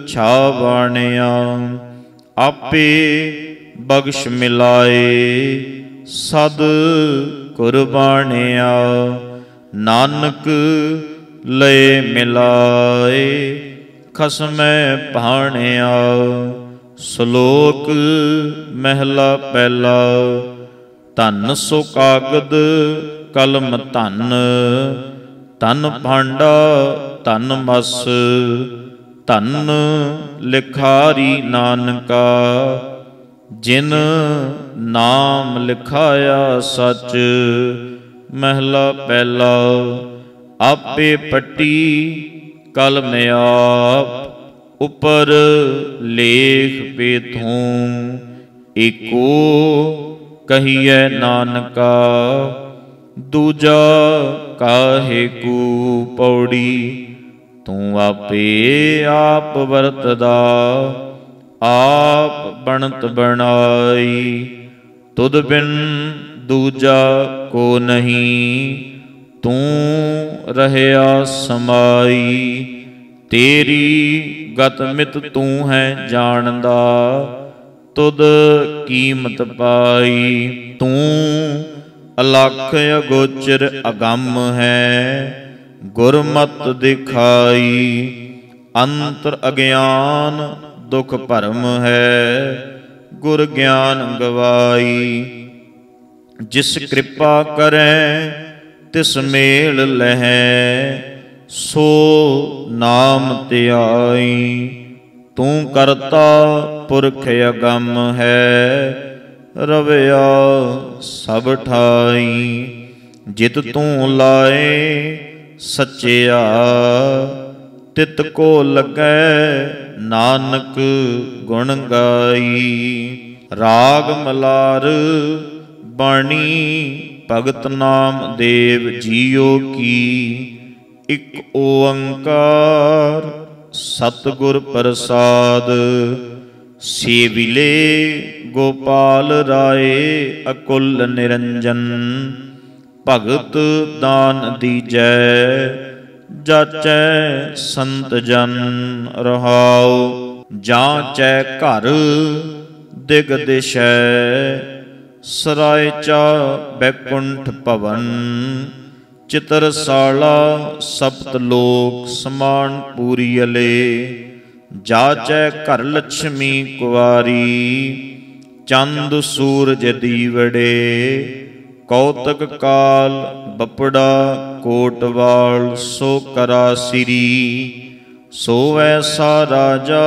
ਛਾਵਣਿਆ। ਆਪੇ ਬਖਸ਼ ਮਿਲਾਏ, ਸਦ ਕੁਰਬਾਨਿਆ ਨਾਨਕ ਲਏ ਮਿਲਾਏ, ਖਸਮੈ ਭਾਣਿਆ। ਸ਼ਲੋਕ ਮਹਿਲਾ ਪਹਿਲਾ, ਧੰਨ ਸੋ ਕਾਗਦ, ਕਲਮ ਧਨ। ਧਨ ਭਾਂਡਾ, ਧਨ ਮਸ, ਧੰਨ ਲਿਖਾਰੀ ਨਾਨਕਾ। ਜਿਨ ਨਾਮ ਲਿਖਾਇਆ ਸਚ, ਮਹਿਲਾ ਪਹਿਲਾ। ਆਪੇ ਪੱਟੀ ਕਲਮ ਆਪ, ਉਪਰ ਲੇਖ ਪੇਥੋਂ ਏਕੋ ਕਹੀਐ ਨਾਨਕਾ, ਦੂਜਾ ਕਾਹੇ ਕੂ ਪੌੜੀ, ਤੂੰ ਆਪੇ ਆਪ ਵਰਤਦਾ, ਆਪ ਬਣਤ ਬਣਾਈ, ਤੁਧ ਬਿਨ ਦੂਜਾ ਕੋ ਨਹੀਂ। ਤੂੰ ਰਹਿਆ ਸਮਾਈ, ਤੇਰੀ ਗਤ ਮਿਤ ਤੂੰ ਹੈ ਜਾਣਦਾ, ਤੁਧ ਕੀਮਤ ਪਾਈ। ਤੂੰ ਅਲਖ ਅਗੋਚਰ ਅਗੰਮ ਹੈ, ਗੁਰਮਤ ਦਿਖਾਈ। ਅੰਤਰ ਅਗਿਆਨ ਦੁਖ ਭਰਮ ਹੈ, ਗੁਰ ਗਿਆਨ ਗਵਾਈ। ਜਿਸ ਕਿਰਪਾ ਕਰੈ ਤਿਸ ਮੇਲ ਲਹੈ, ਸੋ ਨਾਮ ਧਿਆਈ ਤੂੰ ਕਰਤਾ ਪੁਰਖ ਅਗੰਮ ਹੈ, ਰਵਿਆ ਸਭ ਠਾਈ। ਜਿਤ ਤੂੰ ਲਾਏ ਸੱਚਿਆ, ਤਿਤ ਕੋ ਲੱਗੈ ਨਾਨਕ ਗੁਣ ਗਾਈ। ਰਾਗ ਮਲਾਰ ਬਾਣੀ ਭਗਤ ਨਾਮ ਦੇਵ ਜੀਓ ਕੀ, ਇੱਕ ਓੰਕਾਰ ਸਤਿਗੁਰ ਪ੍ਰਸਾਦ। ਸੇਵਿਲੇ ਗੋਪਾਲ ਰਾਏ ਅਕੁਲ ਨਿਰੰਜਨ, ਭਗਤ ਦਾਨ ਦੀਜੈ, ਜਾਚੈ ਸੰਤ ਜਨ ਰਹਾਉ, ਜਾਂਚੈ ਘਰ ਦਿਗ ਦਿਸ਼ੈ। ਸਰਾਇ ਚਾ ਬੈਕੁੰਠ ਭਵਨ ਚਿਤਰ ਸਪਤ ਲੋਕ ਸਮਾਨ ਪੂਰੀ ਅਲੇ ਜਾਚੈ ਘਰ ਲక్ష్ਮੀ ਕੁਵਾਰੀ, ਚੰਦ ਸੂਰਜ ਦੀਵੜੇ, ਕੌਤਕ ਕਾਲ ਬਪੜਾ ਕੋਟਵਾਲ ਸੋ ਕਰਾ ਸਿਰੀ ਸੋ ਐਸਾ ਰਾਜਾ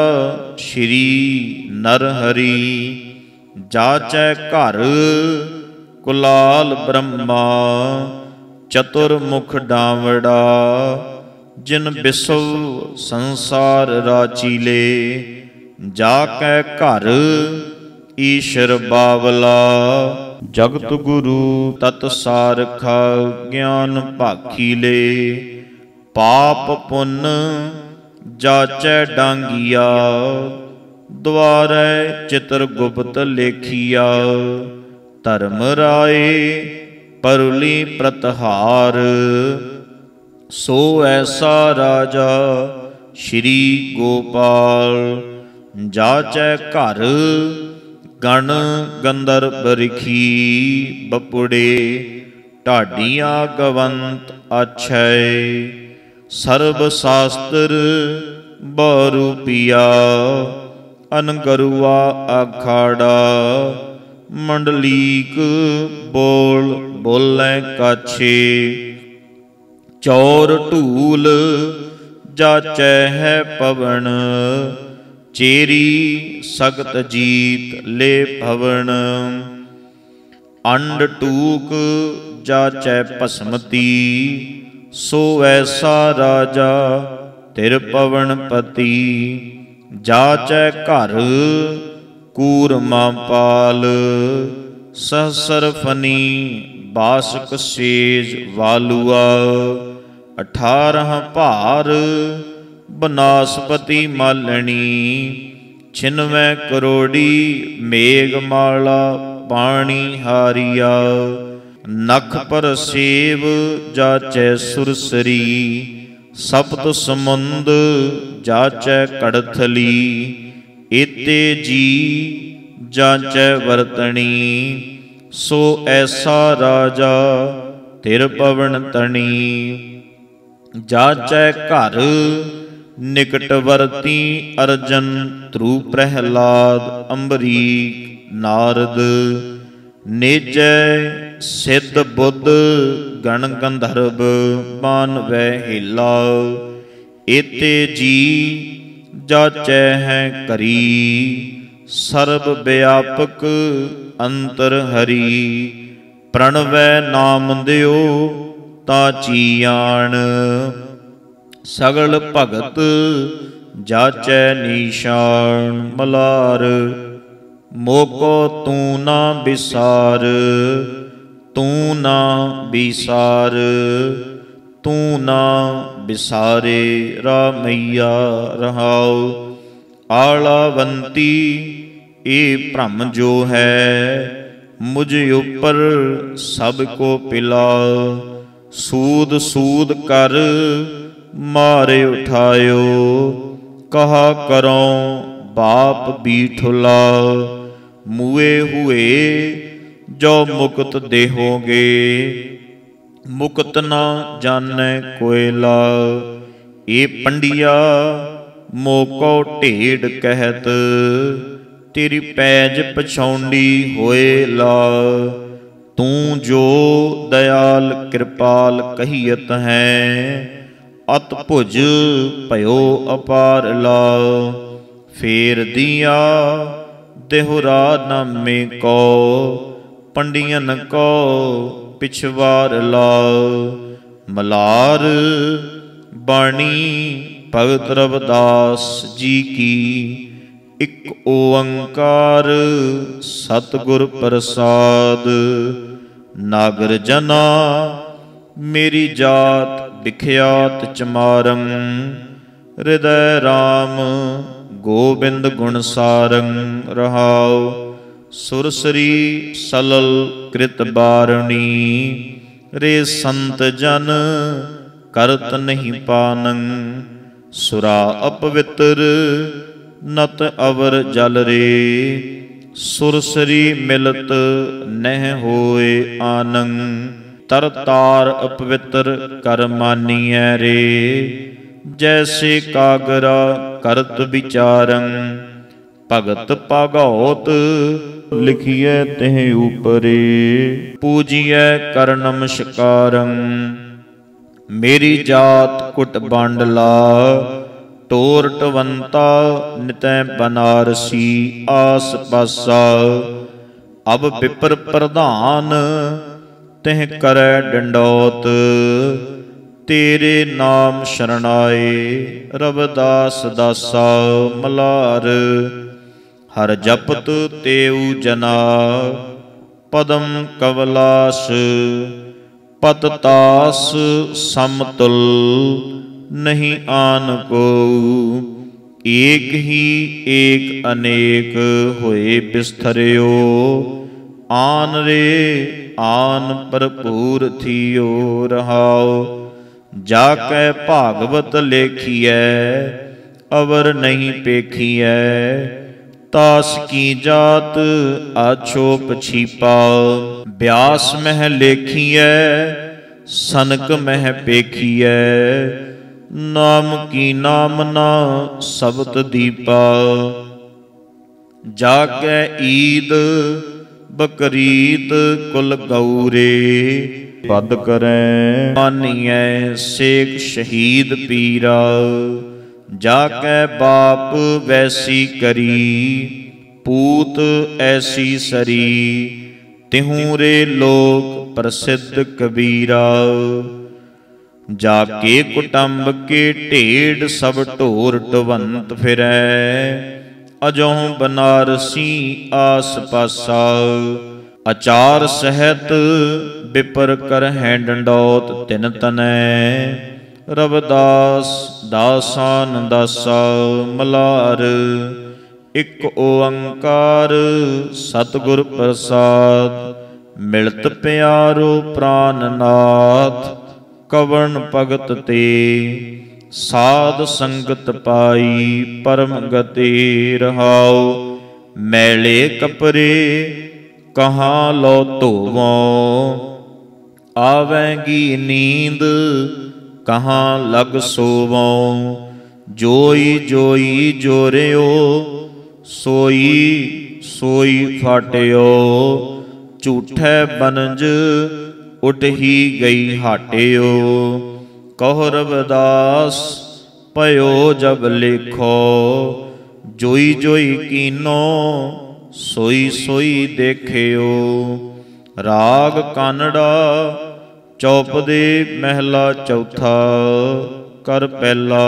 ਸ਼੍ਰੀ ਨਰ ਹਰੀ ਜਾਚੈ ਘਰ ਕੁਲਾਲ ਬ੍ਰਹਮਾ, ਚਤੁਰ ਮੁਖ ਡਾਵੜਾ, ਜਿਨ ਬਿਸਵ ਸੰਸਾਰ ਰਾਚੀਲੇ ਜਾ ਕੈ ਘਰ ਈਸ਼ਰ ਬਾਵਲਾ। ਜਗਤ ਗੁਰੂ ਤਤ ਸਾਰਖਾ ਗਿਆਨ ਭਾਖੀਲੇ, ਪਾਪ ਪੁੰਨ ਜਾਚੈ ਡਾਂਗਿਆ। ਦੁਆਰੈ ਚਿਤਰ ਗੁਪਤ ਲੇਖੀਆ। ਧਰਮ ਰਾਏ ਪਰਲੀ ਪ੍ਰਤਹਾਰ। ਸੋ ਐਸਾ ਰਾਜਾ ਸ਼੍ਰੀ ਗੋਪਾਲ, ਜਾਚੈ ਘਰ ਗਣ ਗੰਧਰਵ ਰਖੀ ਬਪੁੜੇ, ਢਾਡੀਆਂ ਗਵੰਤ ਅਛੈ। ਸਰਬ ਸ਼ਾਸਤਰ ਬਰੂਪੀਆ ਅਨਗਰੂਆ ਆਖਾੜਾ ਮੰਡਲੀਕ ਬੋਲ ਬੋਲੇ ਕਾਛੇ। ਚੌਰ ਢੂਲ ਜਾਚੈ ਹੈ ਪਵਨ ਚੇਰੀ ਸਗਤ ਜੀਤ ਲੈ ਭਵਨ ਅੰਡ ਟੂਕ ਜਾਚੈ ਭਸਮਤੀ, ਸੋ ਐਸਾ ਰਾਜਾ ਤਿਰ ਪਵਨ ਪਤੀ। ਜਾਚੈ ਘਰ ਕੂਰਮਾ ਪਾਲ, ਸਹਸਰ ਫਨੀ ਬਾਸਕ ਸੇਜ ਵਾਲੂਆ। 18 ਭਾਰ ਬਨਾਸਪਤੀ ਮਾਲਣੀ, ਛਿਨਵੇਂ ਕਰੋੜੀ ਮੇਘ ਮਾਲਾ ਪਾਣੀ ਹਾਰੀਆ। ਨਖ ਪਰ ਸੇਵ ਜਾਚੈ ਸੁਰਸਰੀ, ਸਪਤ ਸਮੁੰਦ ਜਾਚੈ ਕੜਥਲੀ, ਏਤੇ ਜੀ ਜਾਚੈ ਵਰਤਣੀ, ਸੋ ਐਸਾ ਰਾਜਾ ਤਿਰ ਪਵਨ ਤਣੀ ਜਾਚੈ ਘਰ ਨਿਕਟਵਰਤੀ ਅਰਜਨ ਤ੍ਰੂ ਪ੍ਰਹਿਲਾਦ ਅੰਬਰੀਕ ਨਾਰਦ, ਨੇਜੈ ਸਿੱਧ ਬੁੱਧ ਗਣ ਗੰਧਰਵ ਬਾਨ ਵੈ ਇਤੇ ਜੀ ਜਾਚੈ ਹੈ ਕਰੀ, ਸਰਬ ਵਿਆਪਕ ਅੰਤਰ ਹਰੀ। ਪ੍ਰਣਵੈ ਨਾਮ ਦਿਓ ਤਾ ਚੀਆਣ ਸਗਲ ਭਗਤ ਜਾਚੈ ਨੀਸ਼ਾਨ ਮਲਾਰ। ਮੋਕੋ ਤੂੰ ਨਾ ਬਿਸਾਰ, ਤੂੰ ਨਾ ਵਿਸਾਰ ਤੂੰ ਨਾ ਵਿਸਾਰੇ ਰਾਮਈਆ ਰਹਾਉ, ਆਲਾਵੰਤੀ ਇਹ ਭ੍ਰਮ ਜੋ ਹੈ, ਮੁਝ ਉਪਰ ਸਭ ਕੋ ਪਿਲਾ। ਸੂਦ ਸੂਦ ਕਰ, ਮਾਰੇ ਉਠਾਇਓ, ਕਹਾ ਕਰੋ ਬਾਪ ਬੀਠੁਲਾ ਮੂਏ ਹੁਏ, ਜੋ ਮੁਕਤ ਦੇਹੋਗੇ ਮੁਕਤ ਨਾ ਜਾਣੈ ਕੋਇਲਾ। ਏ ਪੰਡਿਆ, ਮੋਕੋ ਢੇੜ ਕਹਿਤ। ਤੇਰੀ ਪੈਜ ਪਛੌਂਡੀ ਹੋਏ ਲਾ ਤੂੰ ਜੋ ਦਇਆਲ ਕਿਰਪਾਲ ਕਹੀਤ ਹੈ, ਅਤ ਭੁਜ ਭਇਓ ਅਪਾਰ ਲਾ ਫੇਰ ਦੀਆ ਦੇਹੁਰਾ ਨਾਮੇ ਕੋ ਪੰਡੀਆਂ ਕੋ ਪਿਛਵਾਰ ਲਾ ਮਲਾਰ ਬਾਣੀ ਭਗਤ ਰਵਦਾਸ ਜੀ ਕੀ। ਇਕ ਓੰਕਾਰ ਸਤਿਗੁਰ ਪ੍ਰਸਾਦ, ਨਾਗਰ ਜਨਾ ਮੇਰੀ ਜਾਤ ਵਿਖਿਆਤ ਚਮਾਰੰ, ਹਿਰਦੈ RAM ਗੋਬਿੰਦ ਗੁਣ ਸਾਰੰ ਰਹਾਉ। ਸੁਰਸਰੀ ਸਲਲ ਕ੍ਰਿਤ ਬਾਰਣੀ, ਰੇ ਸੰਤ ਜਨ ਕਰਤ ਨਹੀਂ ਪਾਨੰ, ਸੁਰਾ ਅਪਵਿੱਤਰ ਨਤ ਅਵਰ ਜਲ ਰੇ ਸੁਰਸਰੀ ਮਿਲਤ ਨਹਿ ਹੋਏ ਆਨੰ, ਤਰ ਤਾਰ ਅਪਵਿੱਤਰ ਕਰ ਮਾਨੀਐ ਰੇ, ਜੈਸੇ ਕਾਗਰਾ ਕਰਤ ਵਿਚਾਰੰ, ਭਗਤ ਪਗਉਤ ਲਿਖੀਐ ਤਿਹ ਉਪਰੇ। ਪੂਜੀਐ ਕਰ ਨਮਸਕਾਰੰ ਮੇਰੀ ਜਾਤ ਕੁਟ ਬੰਡਲਾ ਟੋਰ ਟਵੰਤਾ ਨਿਤੈ ਬਨਾਰਸੀ ਆਸ ਪਾਸਾ। ਅਬ ਵਿਪਰ ਪ੍ਰਧਾਨ ਤਿਹ ਕਰੈ ਡੰਡੋਤ, ਤੇਰੇ ਨਾਮ ਸ਼ਰਣਾਏ ਰਵਦਾਸ ਦਾਸਾ ਮਲਾਰ। ਹਰ ਜਪਤ ਤੇਉ ਜਨਾ, ਪਦਮ ਕਵਲਾਸ, ਪਤ ਤਾਸ ਸਮਤੁਲ ਨਹੀਂ ਆਨ ਕੋ ਏਕ ਹੀ ਏਕ ਅਨੇਕ ਹੋਏ ਬਿਸਥਰਿਓ, ਆਨ ਰੇ ਆਨ ਭਰਪੂਰ ਥੀਓ ਰਹਾਓ ਜਾ ਕੈ ਭਾਗਵਤ ਲੇਖੀਐ, ਅਵਰ ਨਹੀਂ ਪੇਖੀਐ ਤਾਸ ਕੀ ਜਾਤ ਆਛੋ ਪਛੀਪਾ ਬਿਆਸ ਮਹਿ ਲੇਖੀਐ, ਸਨਕ ਮਹਿ ਪੇਖੀਐ। ਨਾਮ ਕੀ ਨਾਮ ਨਾ ਸਬਤ ਦੀਪਾ? ਜਾ ਕੈ ਈਦ, ਬਕਰੀਦ ਕੁਲ ਗੌਰੇ। ਪਦ ਕਰੈ ਮਾਨੀਐ ਸੇਖ ਸ਼ਹੀਦ ਪੀਰਾ। ਜਾ ਕੈ ਬਾਪ ਵੈਸੀ ਕਰੀ, ਪੂਤ ਐਸੀ ਸਰੀ ਤਿਹੂ ਰੇ ਲੋਕ ਪ੍ਰਸਿੱਧ ਕਬੀਰਾ। ਜਾ ਕੇ ਕੁਟੰਬ ਕੇ ਢੇੜ ਸਭ ਢੋਰ ਟਵੰਤ ਫਿਰੈ ਅਜੋਂ ਬਨਾਰਸੀ ਆਸ ਪਾਸਾ। ਅਚਾਰ ਸਹਿਤ ਬਿਪਰ ਕਰ ਹੈ ਡੰਡੋਤ ਤਿਨ ਤਨੈ ਰਵਦਾਸ ਦਾਸਾਨ ਦਾਸਾ ਮਲਾਰ, ਇਕ ਓੰਕਾਰ ਸਤਿਗੁਰ ਪ੍ਰਸਾਦ, ਮਿਲਤ ਪਿਆਰੋ ਪ੍ਰਾਨਨਾਥ ਕਵਣ ਭਗਤ ਤੇ, ਸਾਧ ਸੰਗਤ ਪਾਈ ਪਰਮ ਗਤੀ ਰਹਾਉ, ਮੈਲੇ ਕਪਰੇ ਕਹਾਂ ਲੋ ਧੋਵੋ, ਆਵੇਂਗੀ ਨੀਂਦ ਕਹਾਂ ਲਗ ਸੋਵੋ? ਜੋਈ ਜੋਈ ਜੋਰਿਓ, ਸੋਈ ਸੋਈ ਫਾਟਿਓ। ਝੂਠੇ ਬਨਜ ਉਟ ਹੀ ਗਈ ਹਾਟਿਓ। ਕਹੁ ਰਬਦਾਸ ਪਇਓ ਜਬ ਲਿਖੋ। ਜੋਈ ਜੋਈ ਕੀਨੋ, ਸੋਈ ਸੋਈ ਦੇਖਿਓ। ਰਾਗ ਕਾਨੜਾ ਚੌਪਦੇ ਮਹਿਲਾ ਚੌਥਾ, ਕਰ ਪਹਿਲਾ,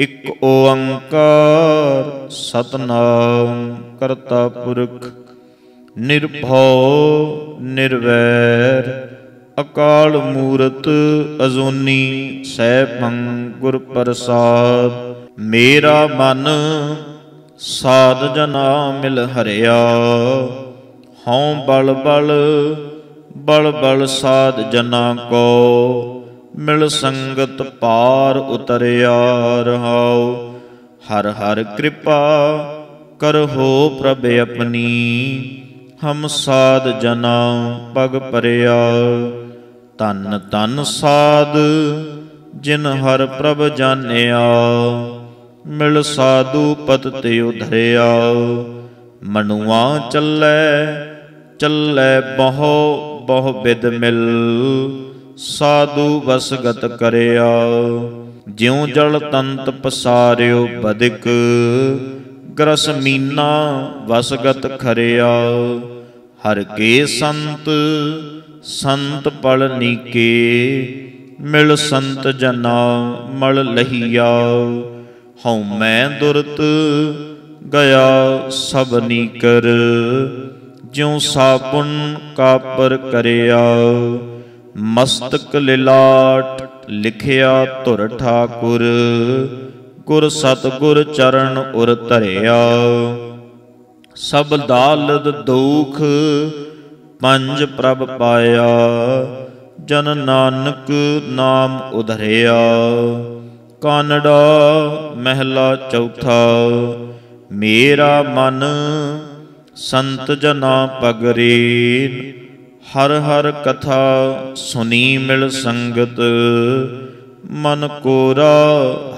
ਇਕ ਓੰਕਾਰ ਸਤਨਾਮ ਕਰਤਾ ਪੁਰਖ, ਨਿਰਭਉ ਨਿਰਵੈਰ, ਅਕਾਲ ਮੂਰਤ ਅਜੂਨੀ ਸੈਭੰ ਗੁਰ ਪ੍ਰਸਾਦ, ਮੇਰਾ ਮਨ ਸਾਧ ਜਨਾ ਮਿਲ ਹਰਿਆ, ਹਉ ਬਲ ਬਲ ਬਲ ਬਲ ਸਾਧ ਜਨਾ ਕੋ, ਮਿਲ ਸੰਗਤ ਪਾਰ ਉਤਰਿਆ ਰਹਾਉ। ਹਰ ਹਰ ਕਿਰਪਾ ਕਰਹੋ ਪ੍ਰਭ ਆਪਣੀ, ਹਮ ਸਾਧ ਜਨਾ ਪਗ ਪਰਿਆ। ਤਨ ਤਨ ਸਾਧ, ਜਿਨ ਹਰ ਪ੍ਰਭ ਜਾਣਿਆ, ਮਿਲ ਸਾਧੂ ਪਤ ਤੇ ਉਧਰਿਆ। ਮਨੁਆ ਚੱਲੈ ਚੱਲੈ ਬਹੁ ਬਹੁ ਬਿਦ ਮਿਲ, ਸਾਧੂ ਵਸਗਤ ਕਰਿਆ। ਜਿਉ ਜਲ ਤੰਤ ਪਸਾਰਿਓ ਬਦਿਕ, ਗਰਸ ਮੀਨਾ ਵਸਗਤ ਖਰਿਆ। ਹਰ ਕੇ ਸੰਤ ਸੰਤ ਪਲ ਨੀਕੇ, ਮਿਲ ਸੰਤ ਜਨਾ ਮਲ ਲਹੀਆ। ਹਉ ਮੈਂ ਦੁਰਤ, ਗਿਆ ਸਭ ਨੀਕਰ ਜਿਉ ਸਾਪੁਨ ਕਾਪਰ ਕਰਿਆ, ਮਸਤਕ ਲਿਲਾਟ ਲਿਖਿਆ ਧੁਰ ਠਾਕੁਰ, ਗੁਰ ਸਤਗੁਰ ਚਰਨ ਉਰ ਧਰਿਆ। ਸਭ ਦਾਲਦ ਦੁਖ ਪੰਜ ਪ੍ਰਭ ਪਾਇਆ, ਜਨ ਨਾਨਕ ਨਾਮ ਉਧਰਿਆ। ਕਾਨੜਾ ਮਹਿਲਾ ਚੌਥਾ, ਮੇਰਾ ਮਨ ਸੰਤ ਜਨਾ ਪਗਰੇਨ, ਹਰ ਹਰ ਕਥਾ ਸੁਨੀ ਮਿਲ ਸੰਗਤ, ਮਨ ਕੋਰਾ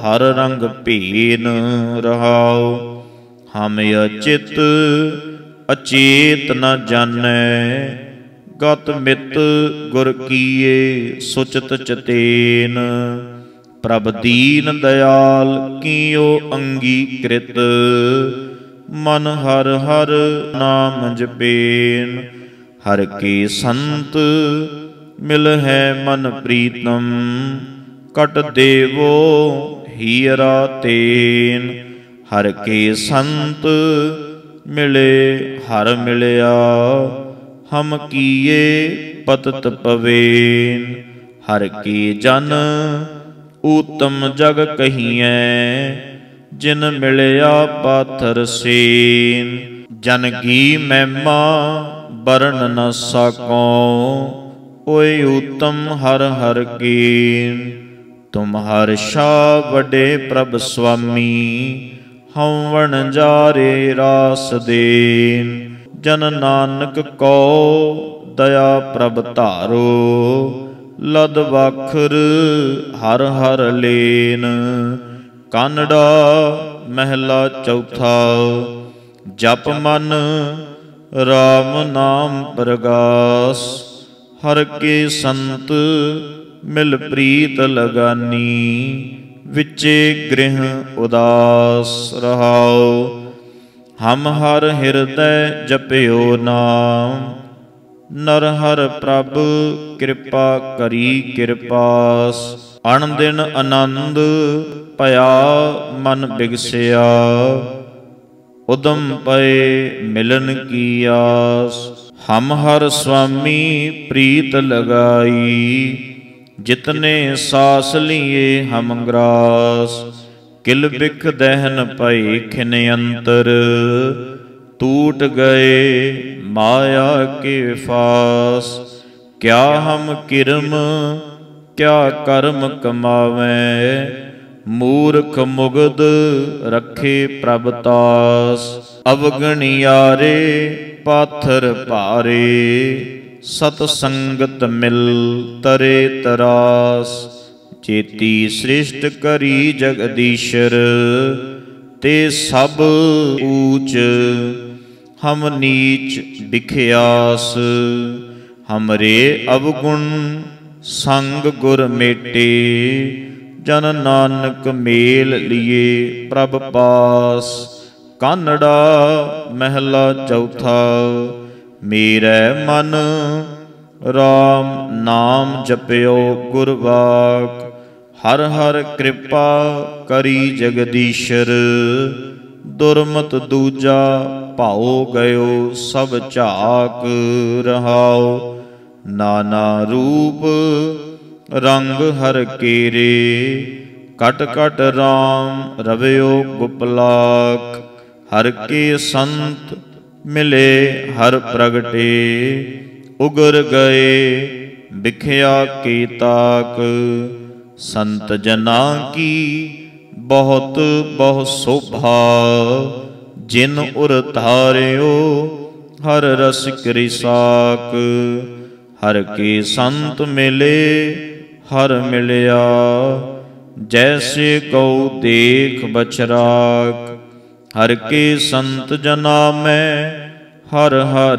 ਹਰ ਰੰਗ ਭੀਨ ਰਹਾਉ, ਹਮ ਅਚਿਤ ਅਚੇਤ ਨ ਜਾਣੈ, ਗਤ ਮਿਤ ਗੁਰ ਕੀਏ ਸੁਚਿਤ ਚਤੇਨ, ਪ੍ਰਭ ਦੀਨ ਦਇਆਲ ਕੀਓ ਅੰਗੀਕ੍ਰਿਤ ਮਨ ਹਰ ਹਰ ਨਾਮ ਜਪੇਨ। ਹਰ ਕੀ ਸੰਤ ਮਿਲ ਹੈ ਮਨ ਪ੍ਰੀਤਮ, ਕਟ ਦੇਵੋ ਹੀਰਾ ਤੇਨ। ਹਰ ਕੇ ਸੰਤ ਮਿਲੇ ਹਰ ਮਿਲਿਆ, ਹਮ ਕੀਏ ਪਤਤ ਪਵੇਨ। ਹਰ ਕੀ ਜਨ ਊਤਮ ਜਗ ਕਹੀਐ ਜਿਨ ਮਿਲਿਆ ਪਾਥਰ ਸੇਨ, ਜਨ ਕੀ ਮਹਿਮਾ ਬਰਨ ਨ ਸਕੋ, ਓਏ ਊਤਮ ਹਰ ਹਰ ਕੀਨ। ਤੁਮ ਹਰ ਸ਼ਾ ਵਡੇ ਪ੍ਰਭ ਸੁਆਮੀ ਹਉ ਵਣ ਜਾਰੇ ਰਾਸ ਦੇਨ। ਜਨ ਨਾਨਕ ਕੋ ਦਇਆ ਪ੍ਰਭ ਧਾਰੋ, ਲਦ ਵਖਰ ਹਰ ਹਰ ਲੇਨ। ਕਾਨੜਾ ਮਹਿਲਾ ਚੌਥਾ, ਜਪ ਮਨ RAM ਨਾਮ ਪ੍ਰਗਾਸ, ਹਰ ਕੇ ਸੰਤ ਮਿਲ ਪ੍ਰੀਤ ਲਗਾਨੀ, ਵਿਚੇ ਗ੍ਰਹਿ ਉਦਾਸ ਰਹਾਉ। ਹਮ ਹਰ ਹਿਰਦੈ ਜਪਿਓ ਨਾਮ ਨਰ ਹਰ ਪ੍ਰਭ ਕਿਰਪਾ ਕਰੀ ਕਿਰਪਾਸ। ਅਣਦਿਨ ਆਨੰਦ ਭਇਆ ਮਨ ਬਿਗਸਿਆ। ਉਦਮ ਪਏ ਮਿਲਨ ਕੀ ਆਸ। ਹਮ ਹਰ ਸੁਆਮੀ ਪ੍ਰੀਤ ਲਗਾਈ। ਜਿਤਨੇ ਸਾਸ ਲੀਏ ਹਮ ਗਰਾਸ। ਕਿਲ ਬਿਖ ਦਹਿਨ ਭਈ ਖਿਨ ਅੰਤਰ। ਟੂਟ ਗਏ ਮਾਇਆ ਕੇ ਫਾਸ, ਕਿਆ ਹਮ ਕਿਰਮ, ਕਿਆ ਕਰਮ ਕਮਾਵੇਂ, ਮੂਰਖ ਮੁਗਦ ਰੱਖੇ ਪ੍ਰਭ ਤਾਸ, ਅਵਗਣਿਆਰੇ ਪਾਥਰ ਭਾਰੇ, ਸਤ ਸੰਗਤ ਮਿਲ ਤਰੇ ਤਰਾਸ, ਚੇਤੀ ਸ੍ਰਿਸ਼ਟ ਕਰੀ ਜਗਦੀਸ਼ਰ, ਤੇ ਸਭ ਊਚ ਹਮ ਨੀਚ ਵਿਖਿਆਸ ਹਮਰੇ ਅਵਗੁਣ ਸੰਗ ਗੁਰ ਮੇਟੇ, ਜਨ ਨਾਨਕ ਮੇਲ ਲਿਏ ਪ੍ਰਭ ਪਾਸ, ਕਾਨੜਾ ਮਹਿਲਾ ਚੌਥਾ, ਮੇਰੇ ਮਨ RAM ਨਾਮ ਜਪਿਓ ਗੁਰਵਾਕ, ਹਰ ਹਰ ਕਿਰਪਾ ਕਰੀ ਜਗਦੀਸ਼ਰ, ਦੁਰਮਤ ਦੂਜਾ ਭਾਉ ਗਇਓ, ਸਭ ਝਾਕ ਰਹਾਓ ਨਾਨਾ ਰੂਪ ਰੰਗ ਹਰ ਕੀਰੇ, ਕਟ ਕਟ RAM ਰਵਿਓ ਗੁਪਲਾਕ ਹਰ ਕੇ ਸੰਤ ਮਿਲੇ ਹਰ ਪ੍ਰਗਟੇ, ਉਗਰ ਗਏ ਵਿਖਿਆ ਕੀ ਤਾਕ। ਸੰਤ ਜਨਾ ਕੀ ਬਹੁਤ ਬਹੁ ਸੋਭਾ ਜਿਨ ਉਰ ਧਾਰਿਓ, ਹਰ ਰਸ ਕਰੀ ਸਾਕ। ਹਰ ਕੀ ਸੰਤ ਮਿਲੇ, ਹਰ ਮਿਲਿਆ। ਜੈਸੇ ਕਉ ਦੇਖ ਬਛਰਾਕ, ਹਰ ਕੇ ਸੰਤ ਜਨਾ ਮੈਂ ਹਰ ਹਰ।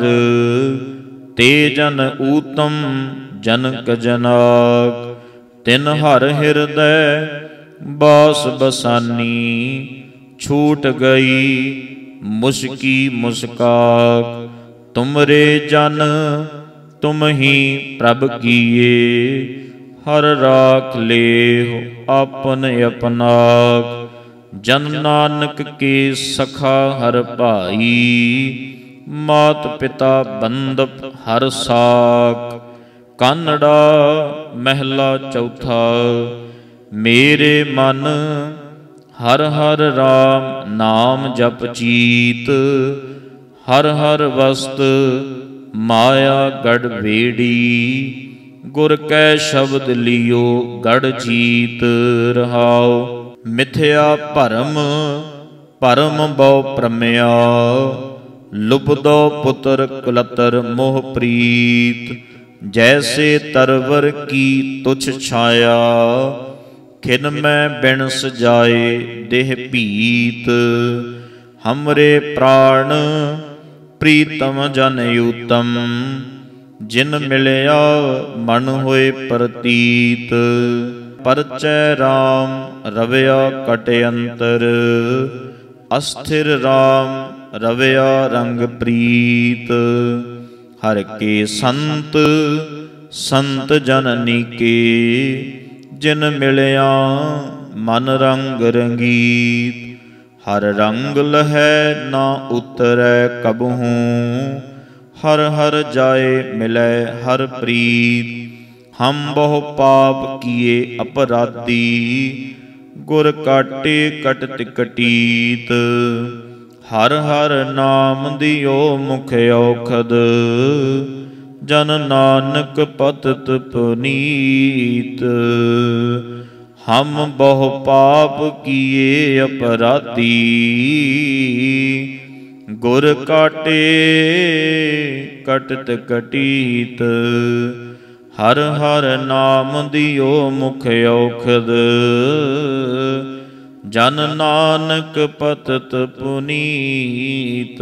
ਤੇ ਜਨ ਊਤਮ ਜਨਕ ਜਨਾਕ, ਤਿਨ ਹਰ ਹਿਰਦੈ ਬਾਸ ਬਸਾਨੀ, ਛੂਟ ਗਈ ਮੁਸਕੀ ਮੁਸਕਾਕ, ਤੁਮਰੇ ਜਨ, ਤੁਮ ਹੀ ਪ੍ਰਭ ਕੀਏ। ਹਰ ਰਾਖ ਲੇਹੁ ਆਪਨ ਆਪਨਾਕ ਜਨ ਨਾਨਕ ਕੇ ਸਖਾ ਹਰ ਭਾਈ। ਮਾਤ ਪਿਤਾ ਬੰਦਪ ਹਰ ਸਾਕ ਕਾਨੜਾ ਮਹਿਲਾ ਚੌਥਾ। ਮੇਰੇ ਮਨ ਹਰ ਹਰ RAM ਨਾਮ ਜਪ ਚੀਤ, ਹਰ ਹਰ ਵਸਤ ਮਾਇਆ ਗੜ ਵੇੜੀ, ਗੁਰ ਕੈ ਸ਼ਬਦ ਲਿਓ ਗੜ ਜੀਤ ਰਹਾਓ ਮਿਥਿਆ ਭਰਮ ਪਰਮ ਬਉ ਪ੍ਰਮਿਆ ਲੁਬਦੋ ਪੁੱਤਰ ਕੁਲਤਰ ਮੋਹ ਪ੍ਰੀਤ, ਜੈਸੇ ਤਰਵਰ ਕੀ ਤੁਛ ਛਾਇਆ ਖਿਨ ਮੈਂ ਬਿਨ ਸਜਾਏ ਦੇਹ ਭੀਤ। ਹਮਰੇ ਪ੍ਰਾਣ ਪ੍ਰੀਤਮ ਜਨ ਯੂਤਮ, ਜਿਨ ਮਿਲਿਆ ਮਨ ਹੋਏ ਪ੍ਰਤੀਤ। ਪਰਚੈ RAM ਰਵਿਆ ਕਟ ਅੰਤਰ, ਅਸਥਿਰ RAM ਰਵਿਆ ਰੰਗ ਪ੍ਰੀਤ। ਹਰ ਕੇ ਸੰਤ ਸੰਤ ਜਨਨੀ ਕੇ ਜਿਨ ਮਿਲਿਆ, ਮਨ ਰੰਗ ਰੰਗੀਤ। ਹਰ ਰੰਗ ਲਹੈ ਨਾ ਉਤਰੈ ਕਬਹੂ, ਹਰ ਹਰ ਜਾਏ ਮਿਲੈ ਹਰ ਪ੍ਰੀਤ। ਹਮ ਬਹੁ ਪਾਪ ਕੀਏ ਅਪਰਾਧੀ, ਗੁਰ ਕਾਟੇ ਕਟਤ ਕਟੀਤ ਹਰ ਹਰ ਨਾਮ ਦਿਓ ਮੁਖ ਔਖਦ ਜਨ ਨਾਨਕ ਪਤਤ ਪੁਨੀਤ ਹਮ ਬਹੁ ਪਾਪ ਕੀਏ ਅਪਰਾਧੀ, ਗੁਰ ਕਾਟੇ ਕਟਤ ਕਟੀਤ, ਹਰ ਹਰ ਨਾਮ ਦਿਓ ਮੁਖ ਔਖਦ, ਜਨ ਨਾਨਕ ਪਤਤ ਪੁਨੀਤ